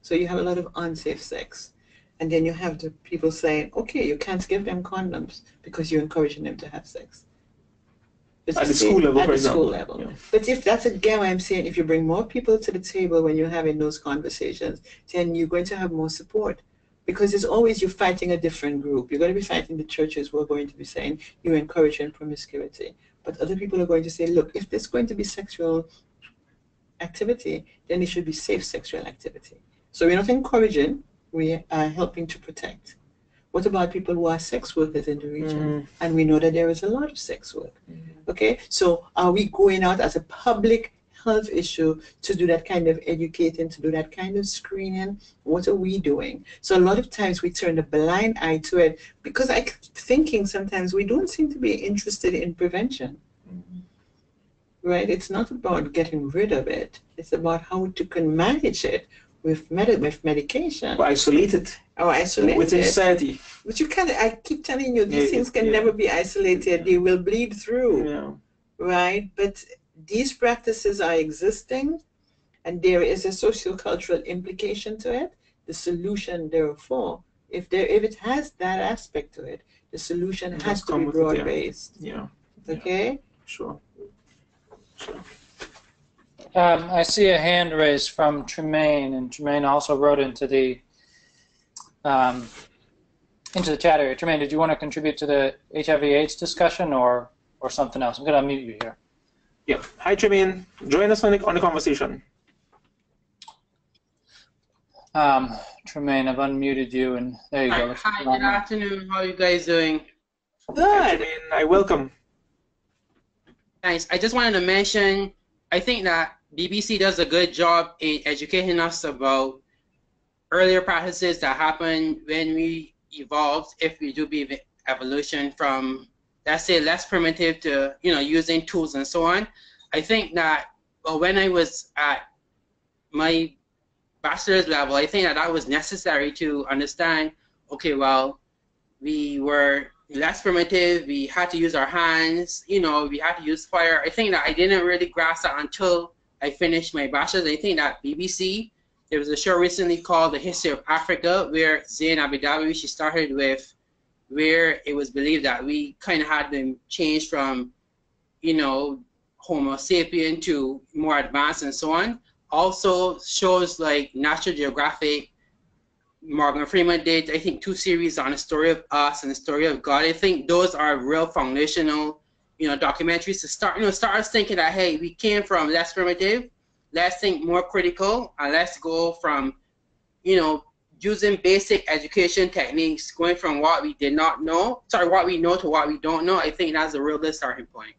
So you have a lot of unsafe sex. And then you have the people saying, okay, you can't give them condoms because you're encouraging them to have sex. at the school level, at the example. school level. Yeah. But if that's again what I'm saying, if you bring more people to the table when you're having those conversations, then you're going to have more support. Because it's always you're fighting a different group. You're going to be fighting the churches who are going to be saying you're encouraging promiscuity. But other people are going to say, look, if there's going to be sexual activity, then it should be safe sexual activity. So we're not encouraging, we are helping to protect. What about people who are sex workers in the region? Mm. And we know that there is a lot of sex work. Mm. Okay, so are we going out as a public health issue to do that kind of educating, to do that kind of screening? What are we doing? So a lot of times we turn a blind eye to it because I keep thinking sometimes we don't seem to be interested in prevention. Mm. Right? It's not about getting rid of it. It's about how to can manage it with med- with medication. Or isolated. Or isolated. Within society. But you can't, I keep telling you, these yeah, things can yeah. never be isolated. They will bleed through. Yeah. Right? But these practices are existing and there is a socio-cultural implication to it. The solution, therefore, if there if it has that aspect to it, the solution has to be broad based. Yeah. Okay? Sure. Sure. Um, I see a hand raised from Tremaine, and Tremaine also wrote into the um, into the chat area. Tremaine, did you want to contribute to the HIV/AIDS discussion or or something else? I'm going to unmute you here. Yeah. Hi, Tremaine. Join us on the, on the conversation. Um, Tremaine, I've unmuted you, and there you go. hi, good afternoon. How are you guys doing? Hi, Good. Tremaine. I welcome. Nice. I just wanted to mention, I think that BBC does a good job in educating us about earlier practices that happen when we evolved, if we do be evolution from, let's say, less primitive to, you know, using tools and so on. I think that well, when I was at my bachelor's level, I think that that was necessary to understand, okay, well, we were less primitive. We had to use our hands. You know, we had to use fire. I think that I didn't really grasp that until I finished my bachelor's. I think that BBC, there was a show recently called The History of Africa, where Zeinab Badawi, she started with where it was believed that we kind of had been changed from, you know, Homo sapien to more advanced and so on. Also shows like National Geographic, Morgan Freeman did, I think, two series on the story of us and the story of God. I think those are real foundational, you know, documentaries to start, you know, start us thinking that, hey, we came from less primitive, let's think more critical, and let's go from, you know, using basic education techniques, going from what we did not know, sorry, what we know to what we don't know. I think that's a real good starting point.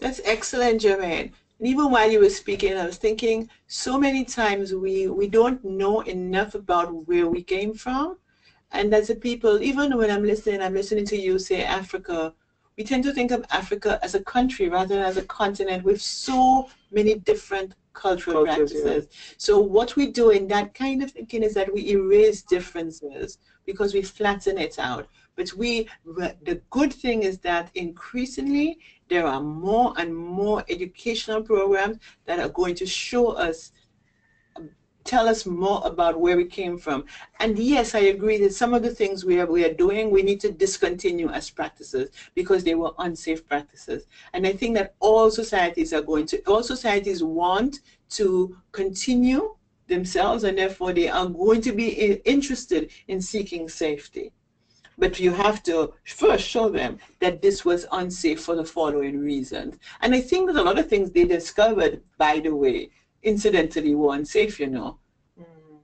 That's excellent, Jermaine. And even while you were speaking, I was thinking so many times we, we don't know enough about where we came from. And as a people, even when I'm listening, I'm listening to you say Africa, we tend to think of Africa as a country rather than as a continent with so many different cultural Cultures, yeah. practices. So what we do in that kind of thinking is that we erase differences because we flatten it out. But we, the good thing is that increasingly there are more and more educational programs that are going to show us, tell us more about where we came from. And yes, I agree that some of the things we are, we are doing, we need to discontinue as practices because they were unsafe practices. And I think that all societies are going to, all societies want to continue themselves and therefore they are going to be interested in seeking safety. But you have to first show them that this was unsafe for the following reasons. And I think that a lot of things they discovered, by the way, incidentally were unsafe, you know.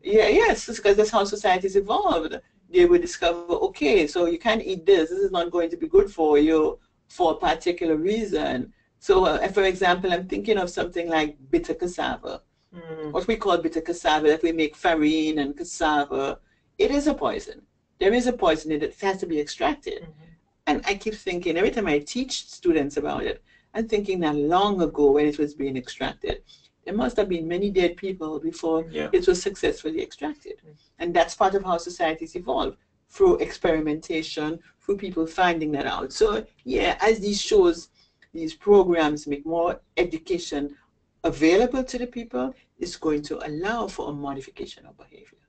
Yeah, yes, because that's how societies evolved. They would discover, okay, so you can't eat this. This is not going to be good for you for a particular reason. So, uh, for example, I'm thinking of something like bitter cassava Mm. what we call bitter cassava, that we make farine and cassava, it is a poison. There is a poison in it that has to be extracted. And I keep thinking, every time I teach students about it, I'm thinking that long ago when it was being extracted, there must have been many dead people before Yeah. it was successfully extracted. Mm. And that's part of how societies evolve through experimentation, through people finding that out. So, yeah, as these shows, these programs make more education available to the people, it's going to allow for a modification of behavior.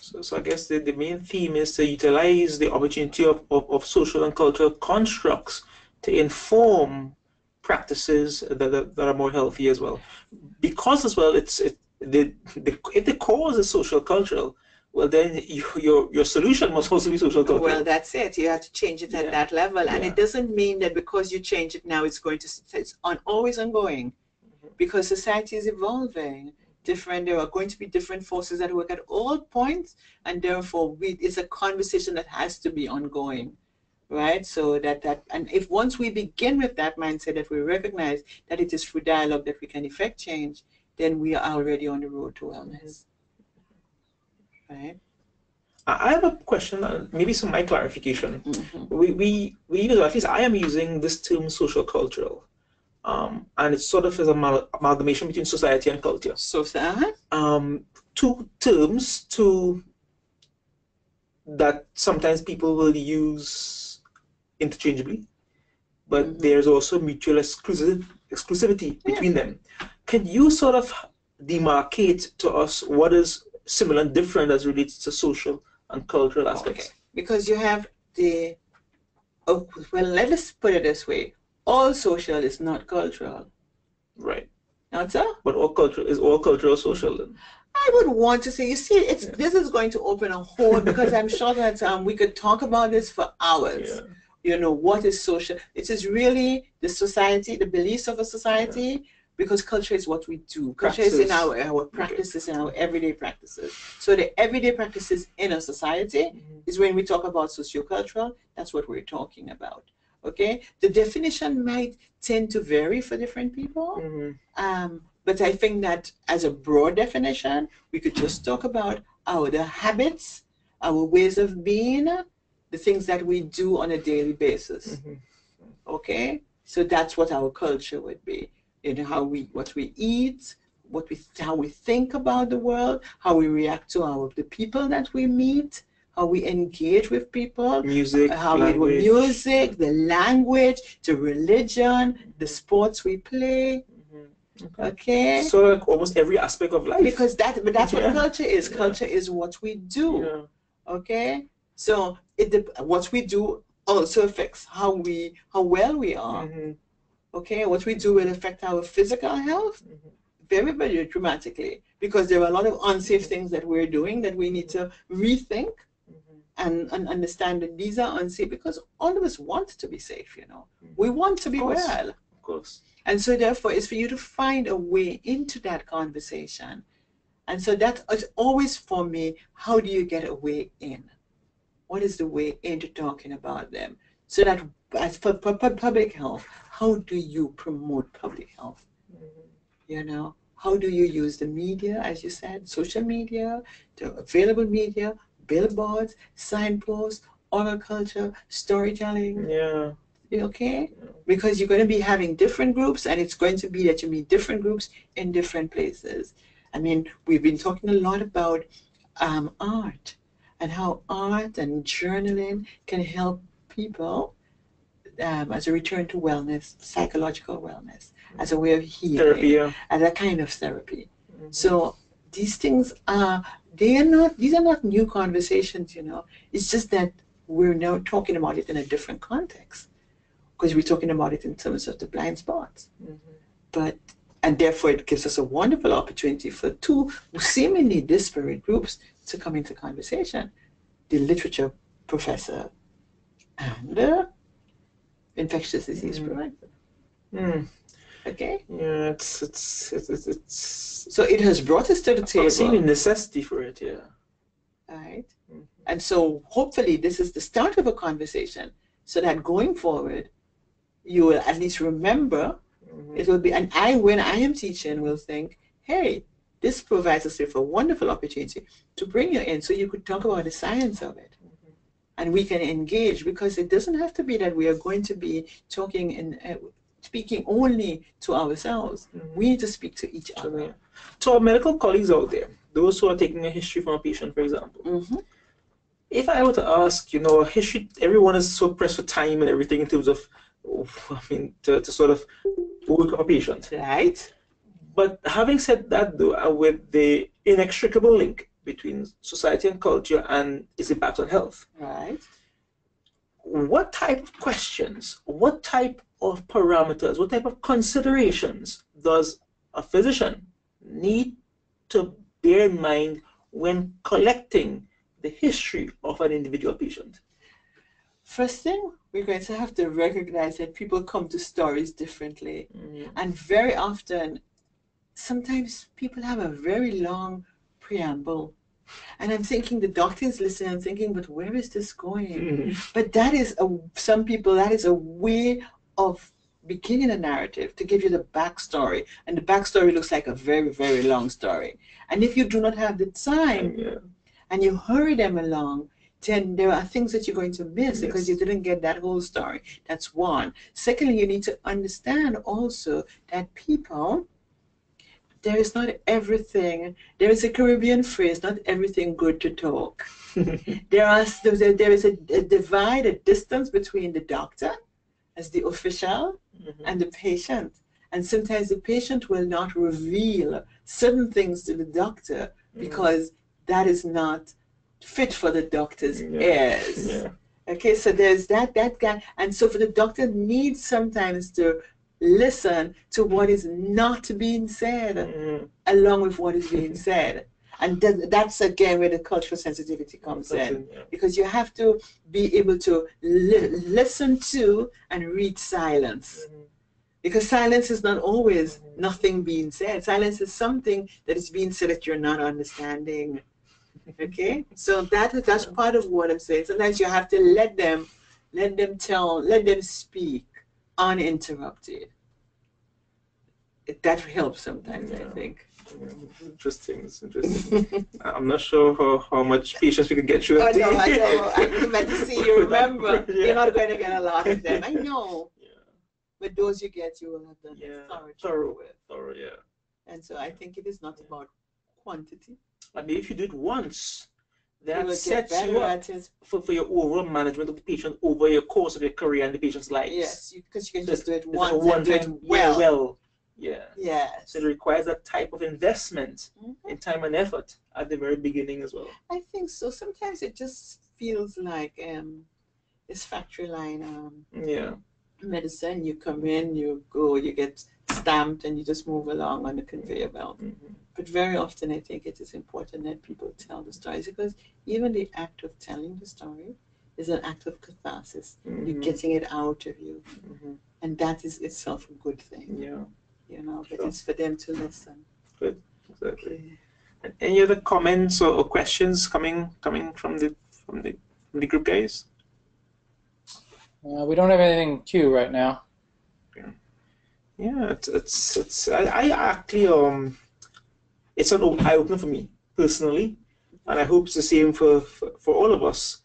So, so I guess the, the main theme is to utilize the opportunity of, of, of social and cultural constructs to inform practices that, that, that are more healthy as well. Because as well, it's it, the, the if the cause is social cultural, well then you, your your solution must also be social cultural. Well, that's it. You have to change it at Yeah. that level, and Yeah. it doesn't mean that because you change it now, it's going to it's on always ongoing, mm-hmm. because society is evolving. Different. There are going to be different forces that work at all points, and therefore, we, it's a conversation that has to be ongoing, right? So that that and if once we begin with that mindset, that we recognize that it is through dialogue that we can effect change, then we are already on the road to wellness, right? I have a question, uh, maybe some my clarification. Mhm. we, we, we use, at least I am using this term social cultural. Um, and it's sort of as an amal- amalgamation between society and culture. So, uh Um, two terms to that sometimes people will use interchangeably, but Mhm. there's also mutual exclusive exclusivity between them. Can you sort of demarcate to us what is similar and different as relates to social and cultural aspects? Okay. because you have the oh, well let us put it this way all social is not cultural Right. Answer? But all culture is all cultural social then. I would want to say, you see, it's this is going to open a whole because I'm sure that um, we could talk about this for hours. Yeah. You know, what is social? It is really the society, the beliefs of a society, because culture is what we do. Culture is in our our practices in our everyday practices. So the everyday practices in a society is when we talk about sociocultural, that's what we're talking about. Okay? The definition might tend to vary for different people. Mhm. Um, but I think that as a broad definition, we could just talk about our the habits, our ways of being, the things that we do on a daily basis. Mhm. Okay? So that's what our culture would be. You know, how we what we eat, what we how we think about the world, how we react to our the people that we meet, how we engage with people, Music, how we language. music, the language, the religion, the sports we play. Mhm. Okay. Okay? So like almost every aspect of life. because that but that's Yeah. what culture is Yeah. culture is what we do Yeah. okay so it what we do also affects how we how well we are Mhm. okay what we do will affect our physical health Mhm. very very dramatically because there are a lot of unsafe things that we're doing that we need to rethink Mhm. and, and understand that these are unsafe because all of us want to be safe you know we want to be Of well Of course. and so therefore it's for you to find a way into that conversation. And so that is always for me, how do you get a way in? What is the way into talking about them? So that as for, for, for public health, how do you promote public health? Mhm. You know, how do you use the media, as you said, social media, the available media, billboards, signposts, oral culture, storytelling, Yeah. okay? Because you're going to be having different groups, and it's going to be that you meet different groups in different places. I mean, we've been talking a lot about um, art and how art and journaling can help people um, as a return to wellness, psychological wellness, as a way of healing, Therapy. Yeah. as a kind of therapy. Mhm. So these things are they are not these are not new conversations, you know. It's just that we're now talking about it in a different context because we're talking about it in terms of the blind spots. Mhm. But and therefore it gives us a wonderful opportunity for two seemingly disparate groups to come into conversation. The literature professor and the infectious disease Mhm. prevention. Mm. Okay? Yeah. It's it's it's it's. So it has brought us to the table. I've seen the necessity for it. Yeah. Right? Mhm. And so hopefully this is the start of a conversation so that going forward you will at least remember Mhm. it will be and I when I am teaching will think, hey, this provides us with a wonderful opportunity to bring you in so you could talk about the science of it. And we can engage because it doesn't have to be that we are going to be talking and uh, speaking only to ourselves. Mhm. We need to speak to each other. To our medical colleagues out there, those who are taking a history from a patient, for example, hmm if I were to ask, you know, history, everyone is so pressed for time and everything in terms of, I mean, to, to sort of work up a patient. Right? But having said that, though, with the inextricable link between society and culture and its impact on health, Right. what type of questions, what type of parameters, what type of considerations does a physician need to bear in mind when collecting the history of an individual patient? First thing, we're going to have to recognize that people come to stories differently. Mm-hmm. And very often, sometimes people have a very long preamble. And I'm thinking the doctor is listening, I'm thinking, but where is this going? Mm. But that is a some people that is a way of beginning a narrative to give you the backstory. And the backstory looks like a very, very long story. And if you do not have the time Yeah. and you hurry them along, then there are things that you're going to miss because you didn't get that whole story. That's one. Secondly, you need to understand also that people, there is not everything, there is a Caribbean phrase, not everything good to talk. There, are, there is a, a divide, a distance between the doctor as the official Mhm. and the patient. And sometimes the patient will not reveal certain things to the doctor because that is not fit for the doctor's Yeah. ears. Yeah. Okay, so there's that that guy, and so for the doctor needs sometimes to listen to what is not being said Mhm. along with what is being said. And th- that's again where the cultural sensitivity comes in. Yeah. Because you have to be able to li- listen to and read silence. Mhm. Because silence is not always nothing being said. Silence is something that is being said that you're not understanding. Okay? So that that's part of what I'm saying. Sometimes you have to let them let them tell, let them speak uninterrupted. That helps sometimes, I think. Yeah, Interesting. It's interesting. I'm not sure how, how much patience we can get through. Oh, no, I know. I'm glad to see you remember. Yeah. You're not going to get a lot of them. I know. Yeah. But those you get, you will have done Yeah, thorough thorough. with. Thorough, yeah. And so I think it is not about quantity. I mean, if you do it once, You that sets you up for, for your overall management of the patient over your course of your career and the patient's life. Yes, because you can So just do it once and one do it well. yeah, well. Yeah. Yes. So it requires that type of investment Mhm. in time and effort at the very beginning as well. I think so. Sometimes it just feels like um, this factory line um, Yeah. medicine. You come in, you go, you get stamped, and you just move along on the conveyor belt. Mhm. But very often, I think it is important that people tell the stories because even the act of telling the story is an act of catharsis. You're Mhm. getting it out of you, Mhm. and that is itself a good thing, Yeah. you know. But Sure. it's for them to listen. Exactly. Okay. And Any other comments or, or questions coming coming from the from the from the group guys? Uh, we don't have anything queue right now. Yeah, it's it's, it's I, I actually um it's an eye opener for me personally, and I hope it's the same for, for for all of us,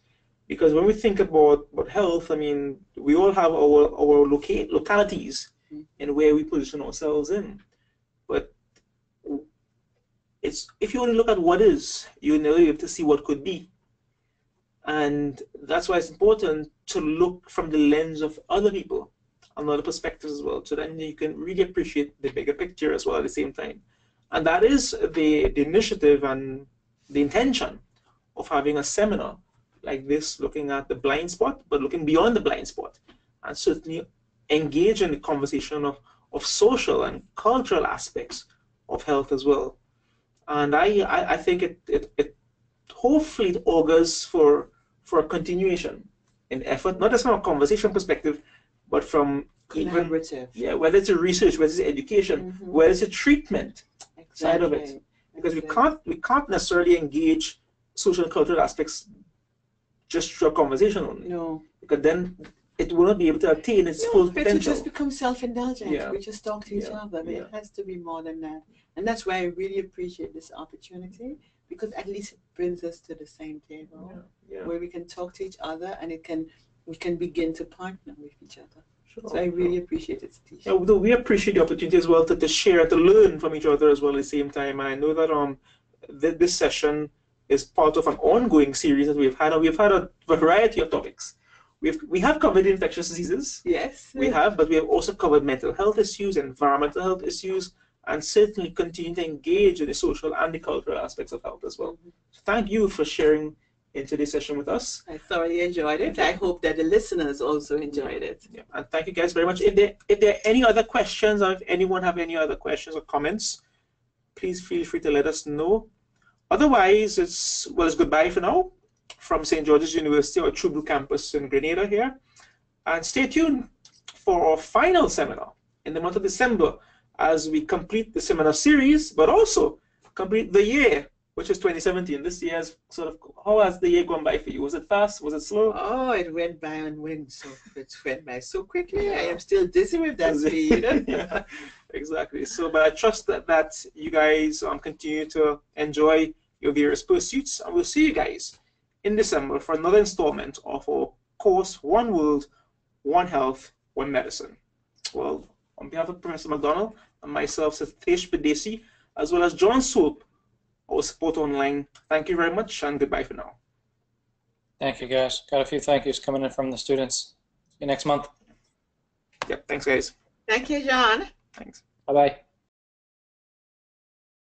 because when we think about about health, I mean we all have our our locate localities and where we position ourselves in, but it's if you only look at what is, you never be able to see what could be, and that's why it's important to look from the lens of other people and perspective as well. So then you can really appreciate the bigger picture as well at the same time. And that is the, the initiative and the intention of having a seminar like this, looking at the blind spot, but looking beyond the blind spot, and certainly engage in the conversation of, of social and cultural aspects of health as well. And I, I, I think it, it, it hopefully it augurs for for a continuation in effort, not just from a conversation perspective, but from even yeah, whether it's a research, whether it's education, Mhm. whether it's a treatment, side of it. Exactly. because we can't we can't necessarily engage social and cultural aspects just through a conversation only, No. because then it will not be able to attain its No, full it will potential. just become self-indulgent. Yeah. We just talk to each Yeah. other. But Yeah. It has to be more than that. And that's why I really appreciate this opportunity because at least it brings us to the same table where we can talk to each other and it can we can begin to partner with each other. sure, So I sure. really appreciate it. Yeah, although we appreciate the opportunity as well to, to share, to learn from each other as well at the same time. I know that um th- this session is part of an ongoing series that we've had, and we've had a variety of topics. We've we have covered infectious diseases, Yes. we have, but we have also covered mental health issues, environmental health issues, and certainly continue to engage in the social and the cultural aspects of health as well. So thank you for sharing in today's session with us. I thoroughly enjoyed it. I hope that the listeners also enjoyed it. Yeah, and thank you guys very much. If there if there are any other questions, or if anyone have any other questions or comments, please feel free to let us know. Otherwise, it's well, it's goodbye for now from St. George's University or Blue campus in Grenada here, and stay tuned for our final seminar in the month of December as we complete the seminar series, but also complete the year, which is 2017. This year is sort of how has the year gone by for you? Was it fast? Was it slow? Oh, it went by and went so it went by so quickly. I am still dizzy with that speed. yeah, exactly. So, but I trust that, that you guys um, continue to enjoy your various pursuits, and we'll see you guys in December for another installment of our course One World, One Health, One Medicine. Well, on behalf of Professor MacDonald and myself, Satesh Bidaisee, as well as John Swope, our support online, thank you very much and goodbye for now. Thank you, guys. Got a few thank yous coming in from the students. See you next month. Yep, thanks, guys. Thank you, John. Thanks. Bye bye.